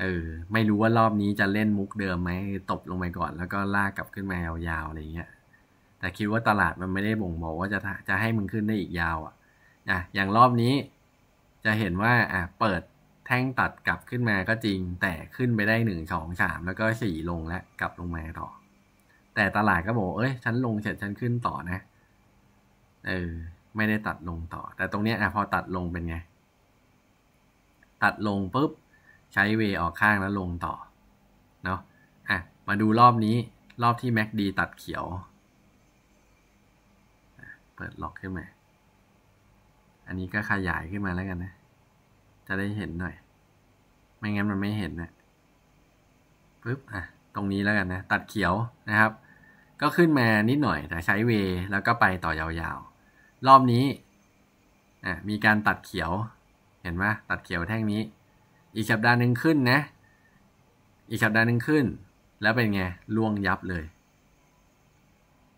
เออ ไม่รู้ว่ารอบนี้จะเล่นมุกเดิมไหมตบลงไปก่อน แล้วก็ลากกลับขึ้นมายาวๆอะไรเงี้ย แต่คิดว่าตลาดมันไม่ได้บ่งบอกว่าจะจะให้มึงขึ้นได้อีกยาวอะอะอย่างรอบนี้ จะเห็นว่าอะเปิด แท่งตัดกลับขึ้นมาก็จริง แต่ขึ้นไปได้หนึ่งสองสามแล้วก็สี่ลงแล้วกลับลงมาต่อ แต่ตลาดก็บอกเอ้ยฉันลงเสร็จฉันขึ้นต่อนะ เออ ไม่ได้ตัดลงต่อ แต่ตรงเนี้ยอะพอตัดลงเป็นไง ตัดลงปุ๊บ ใช้เวออกข้างแล้วลงต่อ เนาะอะ มาดูรอบนี้ รอบที่ MACD ตัดเขียว เปิดล็อกขึ้นมา อันนี้ก็ขยายขึ้นมาแล้วกันนะ จะได้เห็นหน่อย ไม่งั้นมันไม่เห็นนะปึ๊บอะตรงนี้แล้วกันนะ ตัดเขียวนะครับ ก็ขึ้นมานิดหน่อยแต่ใช้เวแล้วก็ไปต่อยาวๆ รอบนี้อะมีการตัดเขียวเห็นไหมตัดเขียวแท่งนี้ อีกสัปดาห์หนึ่งขึ้นนะ อีกสัปดาห์หนึ่งขึ้น แล้วเป็นไงล่วงยับเลย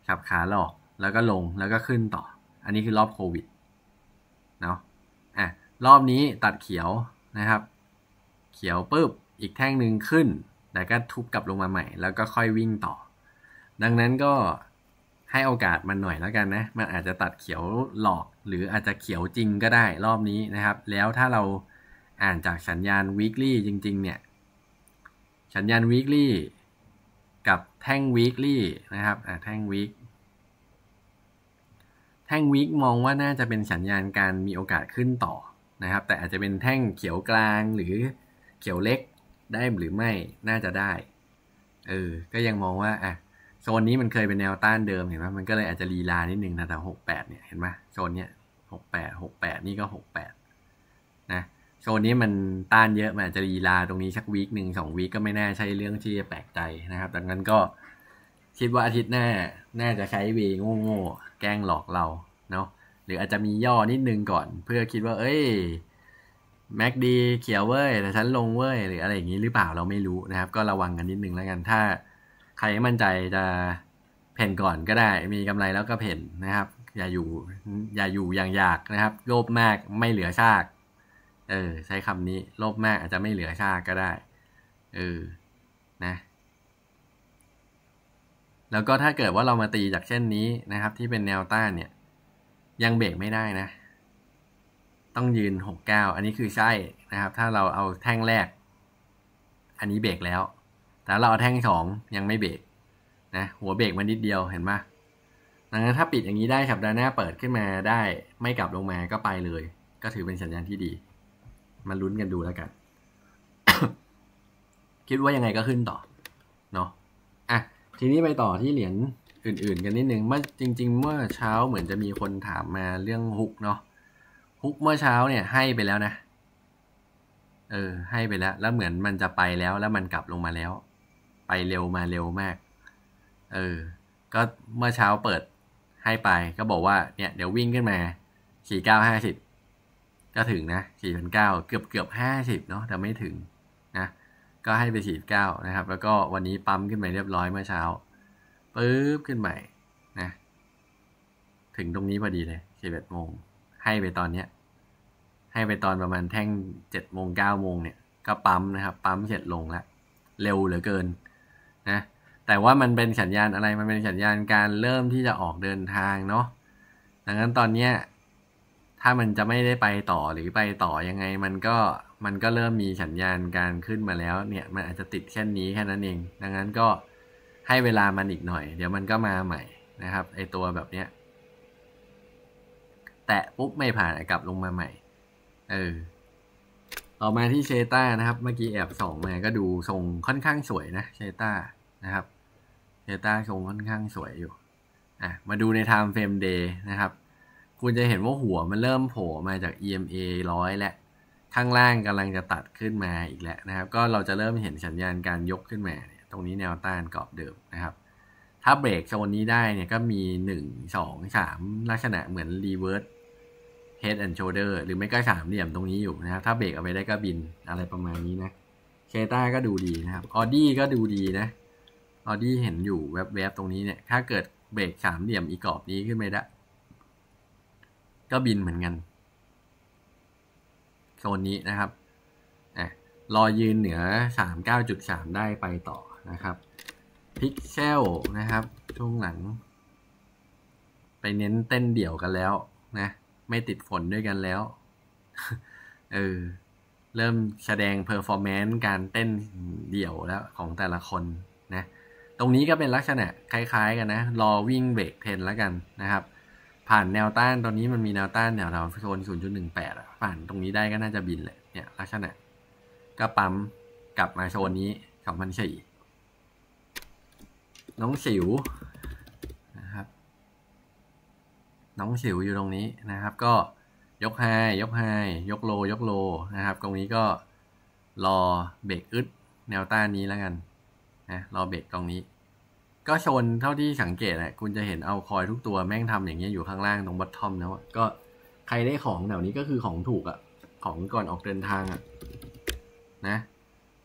ขับขาหลอกแล้วก็ลงแล้วก็ขึ้นต่อ อันนี้คือรอบโควิดเนาะอะ รอบนี้ตัดเขียวนะครับ เขียวปุ๊บอีกแท่งหนึ่งขึ้นแต่ก็ทุบกลับลงมาใหม่ แล้วก็ค่อยวิ่งต่อ ดังนั้นก็ให้โอกาสมันหน่อยแล้วกันนะ มันอาจจะตัดเขียวหลอก หรืออาจจะเขียวจริงก็ได้รอบนี้นะครับ แล้วถ้าเราอ่านจากสัญญาณ weekly จริง ๆ เนี่ย สัญญาณ weekly กับแท่ง weekly นะครับอ่าแท่ง week แท่ง week มองว่าน่าจะเป็นสัญญาณการมีโอกาสขึ้นต่อ นะครับ แต่อาจจะเป็นแท่งเขียวกลางหรือเขียวเล็กได้หรือไม่น่าจะได้ เออ ก็ยังมองว่าอะโซนนี้มันเคยเป็นแนวต้านเดิมเห็นไหมมันก็เลยอาจจะลีลานิดนึงนะแต่หกแปดเนี่ยเห็นไหมโซนเนี้ยหกแปดหกแปดนี่ก็หกแปดนะโซนนี้มันต้านเยอะมันอาจจะรีลาตรงนี้สักวีคหนึ่งสองวีคก็ไม่แน่ใช่เรื่องที่จะแปลกใจนะครับ ดังนั้นก็คิดว่าอาทิตย์หน้า น่าจะใช้วีโง่ๆแกล้งหลอกเราเนาะ หรืออาจจะมีย่อนิดนึงก่อน เพื่อคิดว่า เอ้ยแม็กดีเขียวเว้ยแต่ฉันลงเว้ยหรืออะไรอย่างนี้หรือเปล่าเราไม่รู้นะครับ ก็ระวังกันนิดนึงแล้วกัน ถ้าใครมั่นใจจะเพ่นก่อนก็ได้ มีกำไรแล้วก็เพ่นนะครับ อย่าอยู่อย่าอยู่อย่างอยากนะครับ โลภมากไม่เหลือชากเออ ใช้คำนี้โลภมากอาจจะไม่เหลือชาก็ได้ เออนะ แล้วก็ถ้าเกิดว่าเรามาตีจากเช่นนี้นะครับ ที่เป็นแนวต้านเนี่ย ยังเบรกไม่ได้นะ ต้องยืนหกเก้าอันนี้คือใช่นะครับ ถ้าเราเอาแท่งแรก อันนี้เบรกแล้ว แต่เราเอาแท่งสองยังไม่เบรกนะหัวเบรกมันนิดเดียวเห็นไหมดังนั้นถ้าปิดอย่างนี้ได้สัปดาห์หน้าเปิดขึ้นมาได้ ไม่กลับลงมาก็ไปเลย ก็ถือเป็นสัญญาณที่ดี มาลุ้นกันดูแล้วกัน คิดว่ายังไงก็ขึ้นต่อเนาะอะทีนี้ไปต่อที่เหรียญ อื่นๆ กันนิดนึงเมื่อจริง ๆ เมื่อเช้าเหมือนจะมีคนถามมาเรื่องฮุกเนาะฮุกเมื่อเช้าเนี่ยให้ไปแล้วนะ เออ ให้ไปแล้ว แล้วเหมือนมันจะไปแล้วแล้วมันกลับลงมาแล้ว ไปเร็วมาเร็วมาก เออ ก็เมื่อเช้าเปิดให้ไปก็บอกว่าเนี่ยเดี๋ยววิ่งขึ้นมาสี่เก้าห้าสิบก็ถึงนะสี่พันเก้าเกือบเกือบห้าสิบเนาะแต่ไม่ถึงนะ ก็ให้ไปสี่เก้านะครับ แล้วก็วันนี้ปั๊มขึ้นไปเรียบร้อยเมื่อเช้า ปึ๊บขึ้นไปนะ ถึงตรงนี้พอดีเลยสิบเอ็ดโมง ให้ไปตอนเนี้ย ให้ไปตอนประมาณแท่งเจ็ดโมงเก้าโมงเนี่ย ก็ปั๊มนะครับ ปั๊มเสร็จลงแล้ว เร็วเหลือเกินนะ แต่ว่ามันเป็นสัญญาณอะไร มันเป็นสัญญาณการเริ่มที่จะออกเดินทางเนาะ ดังนั้นตอนเนี้ยถ้ามันจะไม่ได้ไปต่อหรือไปต่อยังไง มันก็มันก็เริ่มมีสัญญาณการขึ้นมาแล้วเนี่ย มันอาจจะติดแค่นี้แค่นั้นเอง ดังนั้นก็ ให้เวลามันอีกหน่อย เดี๋ยวมันก็มาใหม่นะครับไอตัวแบบเนี้ยแตะปุ๊บไม่ผ่านกลับลงมาใหม่ เออ ต่อมาที่เชต้านะครับ เมื่อกี้แอบส่องมาก็ดูทรงค่อนข้างสวยนะเชต้านะครับเชต้าทรงค่อนข้างสวยอยู่ อะ มาดูใน time frame day นะครับ คุณจะเห็นว่าหัวมันเริ่มโผล่มาจาก EMA ร้อยและ ข้างล่างกำลังจะตัดขึ้นมาอีกแล้วนะครับ ก็เราจะเริ่มเห็นสัญญาณการยกขึ้นมา ตรงนี้แนวต้านกรอบเดิมนะครับ ถ้าเบรกโซนนี้ได้เนี่ยก็มีหนึ่งสองสามลักษณะเหมือนรีเวิร์ส head and shoulder หรือไม่ก็สามเหลี่ยมตรงนี้อยู่นะครับ ถ้าเบรกเอาไปได้ก็บินอะไรประมาณนี้นะTheta ก็ดูดีนะครับออดี้ก็ดูดีนะออดี้เห็นอยู่แวบๆตรงนี้เนี่ย ถ้าเกิดเบรกสามเหลี่ยมอีกรอบนี้ขึ้นไปได้ ก็บินเหมือนกันโซนนี้นะครับอะรอยืนเหนือสามเก้าจุดสามได้ไปต่อ นะครับพิกเซลนะครับ ช่วงหลัง ไปเน้นเต้นเดี่ยวกันแล้วนะ ไม่ติดฝนด้วยกันแล้ว เออ เริ่มแสดง performance การเต้นเดี่ยวแล้วของแต่ละคนนะ ตรงนี้ก็เป็นลักษณะคล้าย ๆ กันนะ รอวิ่ง break trend แล้วกันนะครับ ผ่านแนวต้านตอนนี้มันมีแนวต้านแถวเราโซน0.18อะผ่านตรงนี้ได้ก็น่าจะบินเลยเนี่ยลักษณะ ก็ปั๊มกลับมาโซนนี้2004 น้องสิวนะครับ น้องสิวอยู่ตรงนี้นะครับ ก็ยก high ยก high ยก low ยก low นะครับ ตรงนี้ก็รอเบรกอึดแนวต้านนี้แล้วกันนะรอเบรกตรงนี้ ก็ชนเท่าที่สังเกตนะคุณจะเห็นเอาคอยทุกตัวแม่งทำอย่างเงี้ยอยู่ข้างล่างตรง bottom นะก็ใครได้ของแถวนี้ก็คือของถูกอะ่ะ ของก่อนออกเดินทางอะ่ะนะ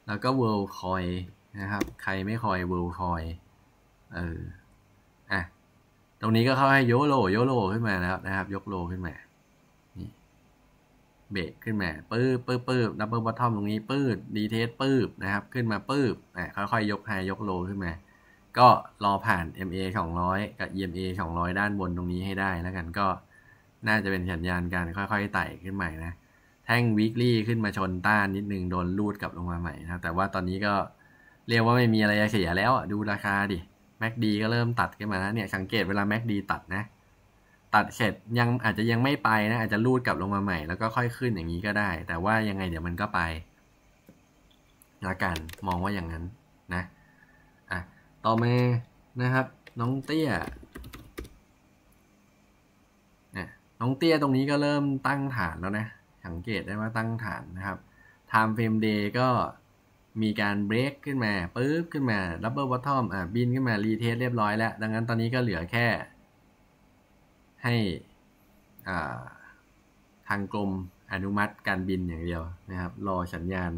แล้วก็ Worldcoin นะครับ ใครไม่คอย Worldcoin เอออะตรงนี้ก็เข้า high ยก low ยก low ขึ้นมาแล้วนะครับ ยก low ขึ้นมานี่เบรกขึ้นมาปื้บปื้บปื้บ double bottom ตรงนี้ปื้บ retest ปื้บนะครับ ขึ้นมาปื้บอะค่อยๆยก high ยก low ขึ้นมา ก็รอผ่าน MA 200 กับ EMA 200 ด้านบนตรงนี้ให้ได้แล้วกันก็น่าจะเป็นสัญญาณการค่อยๆไต่ขึ้นใหม่นะแท่ง weekly ขึ้นมาชนต้านนิดนึงโดนรูดกลับลงมาใหม่นะแต่ว่าตอนนี้ก็เรียกว่าไม่มีอะไรเสียแล้วดูราคาดิ แม็กดีก็เริ่มตัดขึ้นมาแล้วเนี่ยสังเกตเวลาแม็กดีตัดนะ ตัดเสร็จยังอาจจะยังไม่ไปนะ อาจจะลูดกลับลงมาใหม่แล้วก็ค่อยขึ้นอย่างนี้ก็ได้ แต่ว่ายังไงเดี๋ยวมันก็ไปละกันมองว่าอย่างนั้นนะอะต่อมานะครับ น้องเตี้ยน้องเตี้ยตรงนี้ก็เริ่มตั้งฐานแล้วนะ สังเกตได้ว่าตั้งฐานนะครับ time frame day ก็ มีการเบรกขึ้นมาปุ๊บขึ้นมา double bottom อะบินขึ้นมา retest เรียบร้อยแล้ว ดังนั้นตอนนี้ก็เหลือแค่ ให้อ่าทางกรมอนุมัติการบินอย่างเดียวนะครับ รอสัญญาณ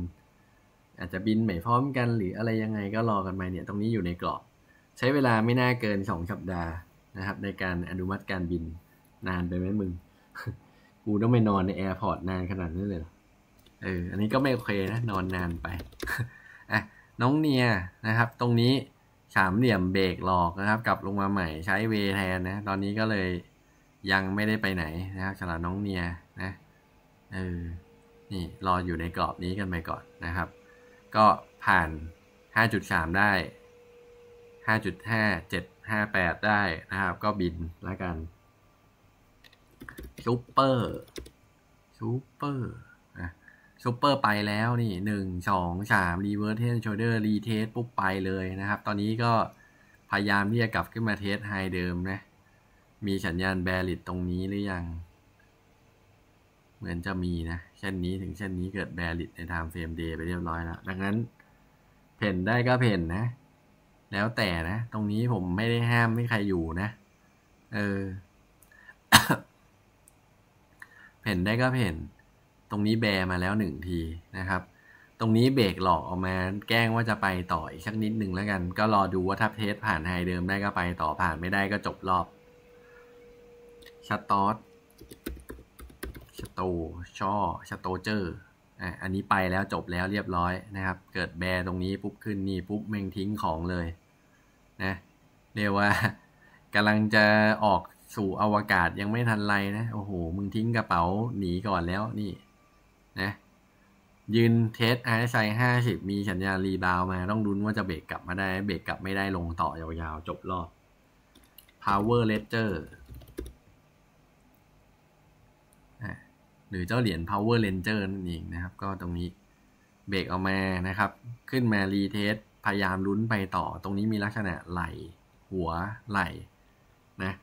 อาจจะบินไม่พร้อมกันหรืออะไรยังไงก็รอกันไปเนี่ย ตรงนี้อยู่ในกรอบ ใช้เวลาไม่น่าเกินสองสัปดาห์นะครับ ในการอนุมัติการบินนานไปไหมมึง กูต้องไปนอนในแอร์พอร์ตนานขนาดนี้เลย เอออันนี้ก็ไม่โอเคนะนอนนานไปอะน้องเนียนะครับ ตรงนี้สามเหลี่ยมเบรกหลอกนะครับ กลับลงมาใหม่ใช้เวแทนนะ ตอนนี้ก็เลยยังไม่ได้ไปไหนนะครับสำหรับน้องเนียนะเออนี่รออยู่ในกรอบนี้กันไปก่อนนะครับ ก็ผ่าน 5.3 ได้ 5.5 7 58 ได้นะครับ ก็บินแล้วกันซูเปอร์ซูเปอร์ ซูเปอร์ไปแล้วนี่หนึ่งสองสาม reverse head and shoulder retest ปุ๊บไปเลยนะครับ ตอนนี้ก็พยายามที่จะกลับขึ้นมา test high เดิมนะ มีสัญญาณ bear div ตรงนี้หรือยัง เหมือนจะมีนะ เส้นนี้ถึงเส้นนี้เกิด bear div ใน time frame day ไปเรียบร้อยแล้ว ดังนั้น เพ่นได้ก็เพ่นนะ แล้วแต่นะ ตรงนี้ผมไม่ได้ห้ามไม่ใครอยู่นะ เออ เพ่นได้ก็เพ่น ตรงนี้แบมาแล้วหนึ่งทีนะครับ ตรงนี้เบรกหลอกออกมาแกล้งว่าจะไปต่ออีกสักนิดหนึ่งแล้วกัน ก็รอดูว่าถ้าเทสผ่านไฮเดิมได้ก็ไปต่อผ่านไม่ได้ก็จบรอบชัตตอสชโตช่อชโตเจอร์อะอันนี้ไปแล้วจบแล้วเรียบร้อยนะครับ เกิด bear ตรงนี้ปุ๊บขึ้นนี่ปุ๊บแม่งทิ้งของเลยนะเรียกว่ากำลังจะออกสู่อวกาศยังไม่ทันไรนะ โอ้โห มึงทิ้งกระเป๋าหนีก่อนแล้วนี่ นะยืน test RSI ห้าสิบมีสัญญาณ rebound มา ต้องลุ้นว่าจะเบรกกลับมาได้ เบรกกลับไม่ได้ลงต่อยาวๆ จบรอบ power ledger หรือเจ้าเหรียญ power ranger นั่นเองนะครับ ก็ตรงนี้เบรกออกมานะครับ ขึ้นมา retest พยายามลุ้นไปต่อ ตรงนี้มีลักษณะไหล หัวไหลนะ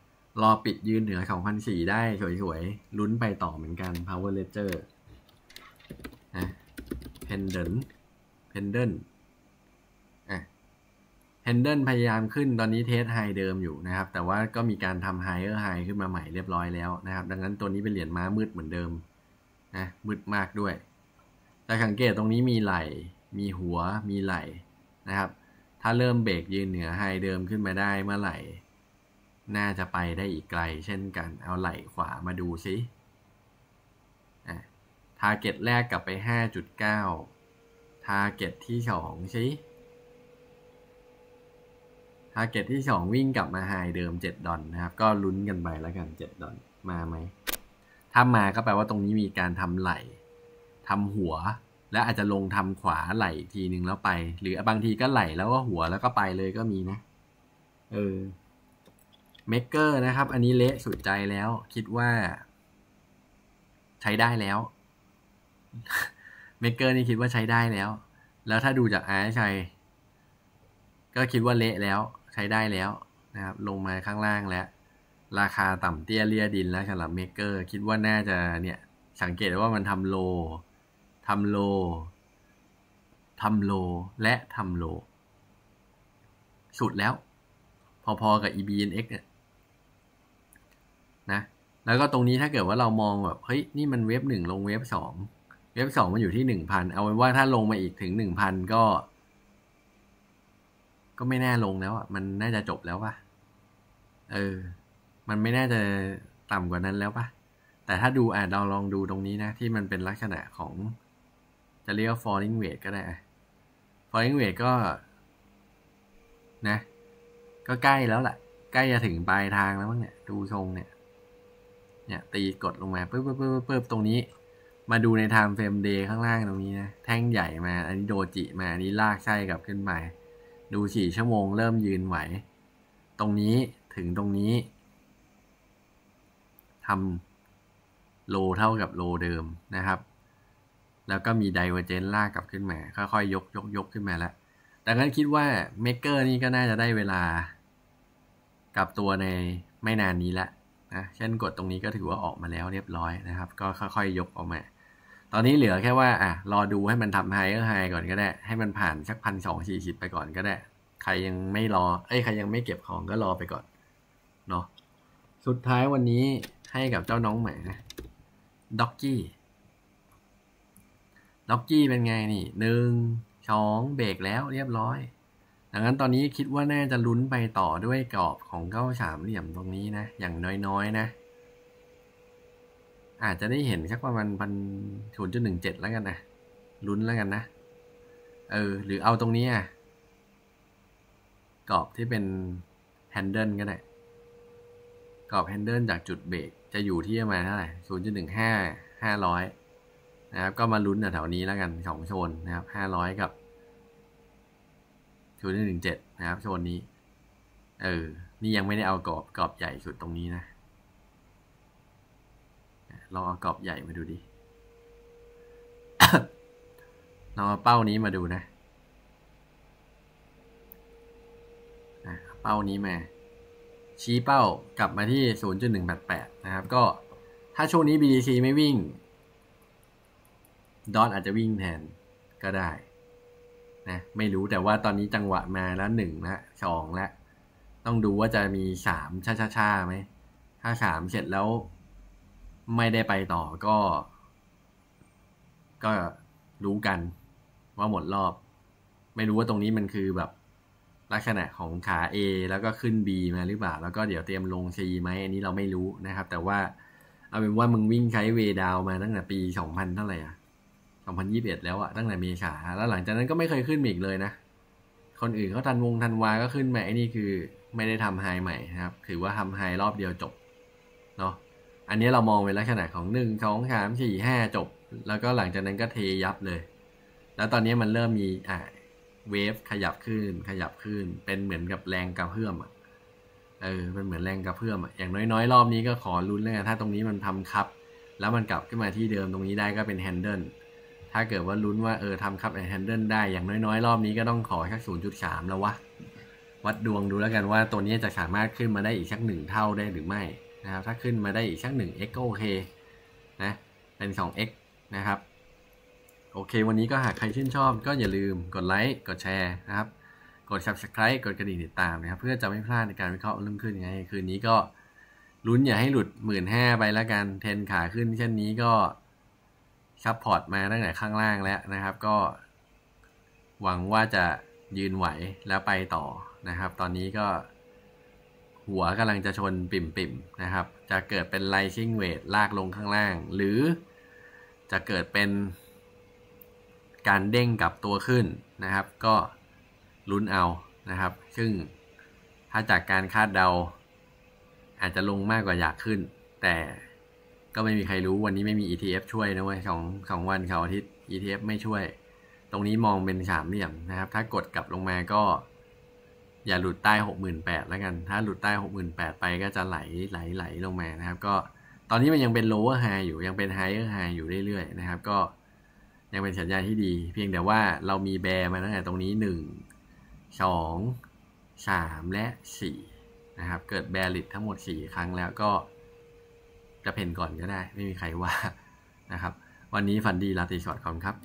รอปิดยืนเหนือ 2,004 ได้สวยๆลุ้นไปต่อเหมือนกัน power ledger นะ Pendle Pendle อะ Pendle พยายามขึ้นตอนนี้ test high เดิมอยู่นะครับ แต่ว่าก็มีการทำ higher high ขึ้นมาใหม่เรียบร้อยแล้วนะครับ ดังนั้นตัวนี้เป็นเหรียญม้ามืดเหมือนเดิมนะมืดมากด้วย แต่สังเกตตรงนี้มีไหล่มีหัวมีไหล่นะครับ ถ้าเริ่มเบรกยืนเหนือ high เดิมขึ้นมาได้เมื่อไหร่ น่าจะไปได้อีกไกล เช่นกัน เอาไหล่ขวามาดูซิ target แรกกลับไป 5.9 target ที่สองซิ target ที่สองวิ่งกลับมา high เดิม 7 ดอลนะครับ ก็ลุ้นกันไปแล้วกัน 7 ดอลมาไหม ถ้ามาก็แปลว่าตรงนี้มีการทำไหล่ทำหัว และอาจจะลงทำขวาไหล่ทีนึงแล้วไป หรือบางทีก็ไหล่แล้วก็หัวแล้วก็ไปเลยก็มีนะ เออ Maker นะครับ อันนี้เละสุดใจแล้ว คิดว่า ใช้ได้แล้ว Maker นี่คิดว่าใช้ได้แล้ว แล้วถ้าดูจาก RSI ก็คิดว่าเละแล้วใช้ได้แล้วนะครับ ลงมาข้างล่างแล้ว ราคาต่ำเตี้ยเลียดินแล้วสำหรับ Maker คิดว่าน่าจะเนี่ย สังเกตว่ามันทำ low ทำ low ทำ low และทำ low สุดแล้ว พอๆกับ EBNX เนี่ยนะ แล้วก็ตรงนี้ถ้าเกิดว่าเรามองแบบ เฮ้ย นี่มัน wave หนึ่งลง wave สอง wave สองมันอยู่ที่หนึ่งพันเอาเป็นว่าถ้าลงมาอีกถึงหนึ่งพันก็ ก็ไม่แน่ลงแล้วอะมันน่าจะจบแล้วป่ะ เออ มันไม่น่าจะต่ำกว่านั้นแล้วป่ะ แต่ถ้าดูอะเราลองดูตรงนี้นะ ที่มันเป็นลักษณะของ จะเรียกว่า falling weight ก็ได้ falling weight ก็ นะ ก็ใกล้แล้วแหละใกล้จะถึงปลายทางแล้วมั้งเนี่ย ดูทรงเนี่ย เนี่ย ตีกดลงมาปึ๊บปึ๊บปึ๊บปึ๊บตรงนี้ มาดูใน time frame day ข้างล่างตรงนี้นะ แท่งใหญ่มา อันนี้โดจิมา อันนี้ลากไส้กลับขึ้นไปดูสี่ชั่วโมงเริ่มยืนไหว ตรงนี้ถึงตรงนี้ทำ low เท่ากับ low เดิมนะครับ แล้วก็มี divergence ลากกลับขึ้นมา ค่อยๆยกยกยกขึ้นมาแล้วดังนั้นคิดว่า Maker นี่ก็น่าจะได้เวลา กลับตัวในไม่นานนี้ละนะเช่นกดตรงนี้ก็ถือว่าออกมาแล้วเรียบร้อยนะครับ ก็ค่อยๆยกออกมา ตอนนี้เหลือแค่ว่าอะรอดูให้มันทำ higher high ก่อนก็ได้ ให้มันผ่านสักพันสองสี่สิบไปก่อนก็ได้ ใครยังไม่รอ เอ้ยใครยังไม่เก็บของก็รอไปก่อนเนาะสุดท้ายวันนี้ให้กับเจ้าน้องหมาด็อกกี้ด็อกกี้เป็นไงนี่หนึ่งสองเบรกแล้วเรียบร้อยดังนั้นตอนนี้คิดว่าน่าจะลุ้นไปต่อด้วยกรอบของเก้าสามเหลี่ยมตรงนี้นะ อย่างน้อยๆนะ อาจจะได้เห็นสักประมาณพันศูนย์จุดหนึ่งเจ็ดแล้วกันนะลุ้นแล้วกันนะ เออ หรือเอาตรงนี้อะกรอบที่เป็นแฮนเดิลก็ได้ กรอบแฮนเดิลจากจุดเบรกจะอยู่ที่ประมาณเท่าไหร่ศูนย์จุดหนึ่งห้าห้าร้อยนะครับ ก็มาลุ้นแถวนี้แล้วกันสองโซนนะครับห้าร้อยกับศูนย์หนึ่งเจ็ดนะครับโซนนี้ เออ นี่ยังไม่ได้เอากรอบกรอบใหญ่สุดตรงนี้นะ ลองเอากรอบใหญ่มาดูดิลองเอาเป้านี้มาดูนะเป้านี้มา ชี้เป้ากลับมาที่ 0.188 นะครับ ก็ถ้าช่วงนี้ BTC ไม่วิ่ง ดอทอาจจะวิ่งแทนก็ได้นะไม่รู้แต่ว่าตอนนี้จังหวะมาแล้วหนึ่งละสองละ ต้องดูว่าจะมีสามชาชาชาไหม ถ้าสามเสร็จแล้ว ไม่ได้ไปต่อก็ ก็รู้กันว่าหมดรอบ ไม่รู้ว่าตรงนี้มันคือแบบลักษณะของขา A แล้วก็ขึ้น B มาหรือเปล่า แล้วก็เดี๋ยวเตรียมลง C ไหมอันนี้เราไม่รู้นะครับ แต่ว่าเอาเป็นว่ามึงวิ่งใช้เวดาวมาตั้งแต่ปีสองพันเท่าไหร่อะสองพันยี่สิบเอ็ดแล้วอะตั้งแต่เมษาแล้วหลังจากนั้นก็ไม่เคยขึ้นอีกเลยนะ คนอื่นเขาทันวงทันวาก็ขึ้นมาไอ้นี่คือไม่ได้ทำไฮใหม่นะครับ ถือว่าทำไฮรอบเดียวจบเนาะ อันนี้เรามองเป็นลักษณะของหนึ่งสองสามสี่ห้าจบ แล้วก็หลังจากนั้นก็เทยับเลย แล้วตอนนี้มันเริ่มมีอ่าเวฟขยับขึ้น ขยับขึ้น เป็นเหมือนกับแรงกระเพื่อมอะเออเป็นเหมือนแรงกระเพื่อมอะอย่างน้อยๆ รอบนี้ก็ขอรุ้นแล้วกันถ้าตรงนี้มันทำครับ แล้วมันกลับขึ้นมาที่เดิมตรงนี้ได้ก็เป็นแฮนเดิลถ้าเกิดว่าลุ้นว่าเออทำครับแฮนเดิลได้อย่างน้อยๆ รอบนี้ก็ต้องขอสักศูนย์จุดสามแล้ววะวัดดวงดูแล้วกันว่าตัวนี้จะสามารถขึ้นมาได้อีกสักหนึ่งเท่าได้หรือไม่ นะครับถ้าขึ้นมาได้อีกสักหนึ่ง x ก็โอเคนะเป็นสอง x นะครับ โอเค วันนี้ก็หากใครชื่นชอบก็อย่าลืมกดไลค์กดแชร์นะครับ กด subscribe กดกระดิ่งติดตามนะครับ เพื่อจะไม่พลาดในการวิเคราะห์เรื่องขึ้นไง คืนนี้ก็ลุ้นอย่าให้หลุดหมื่นห้าไปแล้วกันเทนขาขึ้นเช่นนี้ก็ support มาตั้งแต่ข้างล่างแล้วนะครับ ก็ หวังว่าจะยืนไหวแล้วไปต่อนะครับ ตอนนี้ก็ หัวกำลังจะชนปิ่มๆนะครับ จะเกิดเป็นไลชิงเวทลากลงข้างล่าง หรือจะเกิดเป็นการเด้งกลับตัวขึ้นนะครับ ก็ลุ้นเอานะครับ ซึ่งถ้าจากการคาดเดา อาจจะลงมากกว่าอยากขึ้น แต่ก็ไม่มีใครรู้วันนี้ไม่มี ETF ช่วยนะเว้ยสองสองวันเสาร์อาทิตย์ ETF ไม่ช่วย ตรงนี้มองเป็นสามเหลี่ยมนะครับ ถ้ากดกลับลงมาก็ อย่าหลุดใต้หกหมื่นแปดแล้วกัน ถ้าหลุดใต้หกหมื่นแปดไปก็จะไหลไหลไหลลงมานะครับ ก็ตอนนี้มันยังเป็น lower high อยู่ยังเป็น higher high อยู่เรื่อยๆนะครับ ก็ยังเป็นสัญญาณที่ดี เพียงแต่ว่าเรามีแบร์มาตั้งแต่ตรงนี้หนึ่งสองสามและสี่นะครับ เกิดแบร์ลิดทั้งหมดสี่ครั้งแล้วก็จะเพนก่อนก็ได้ ไม่มีใครว่านะครับ วันนี้ฟันดีลาติชอตขอบคุณครับ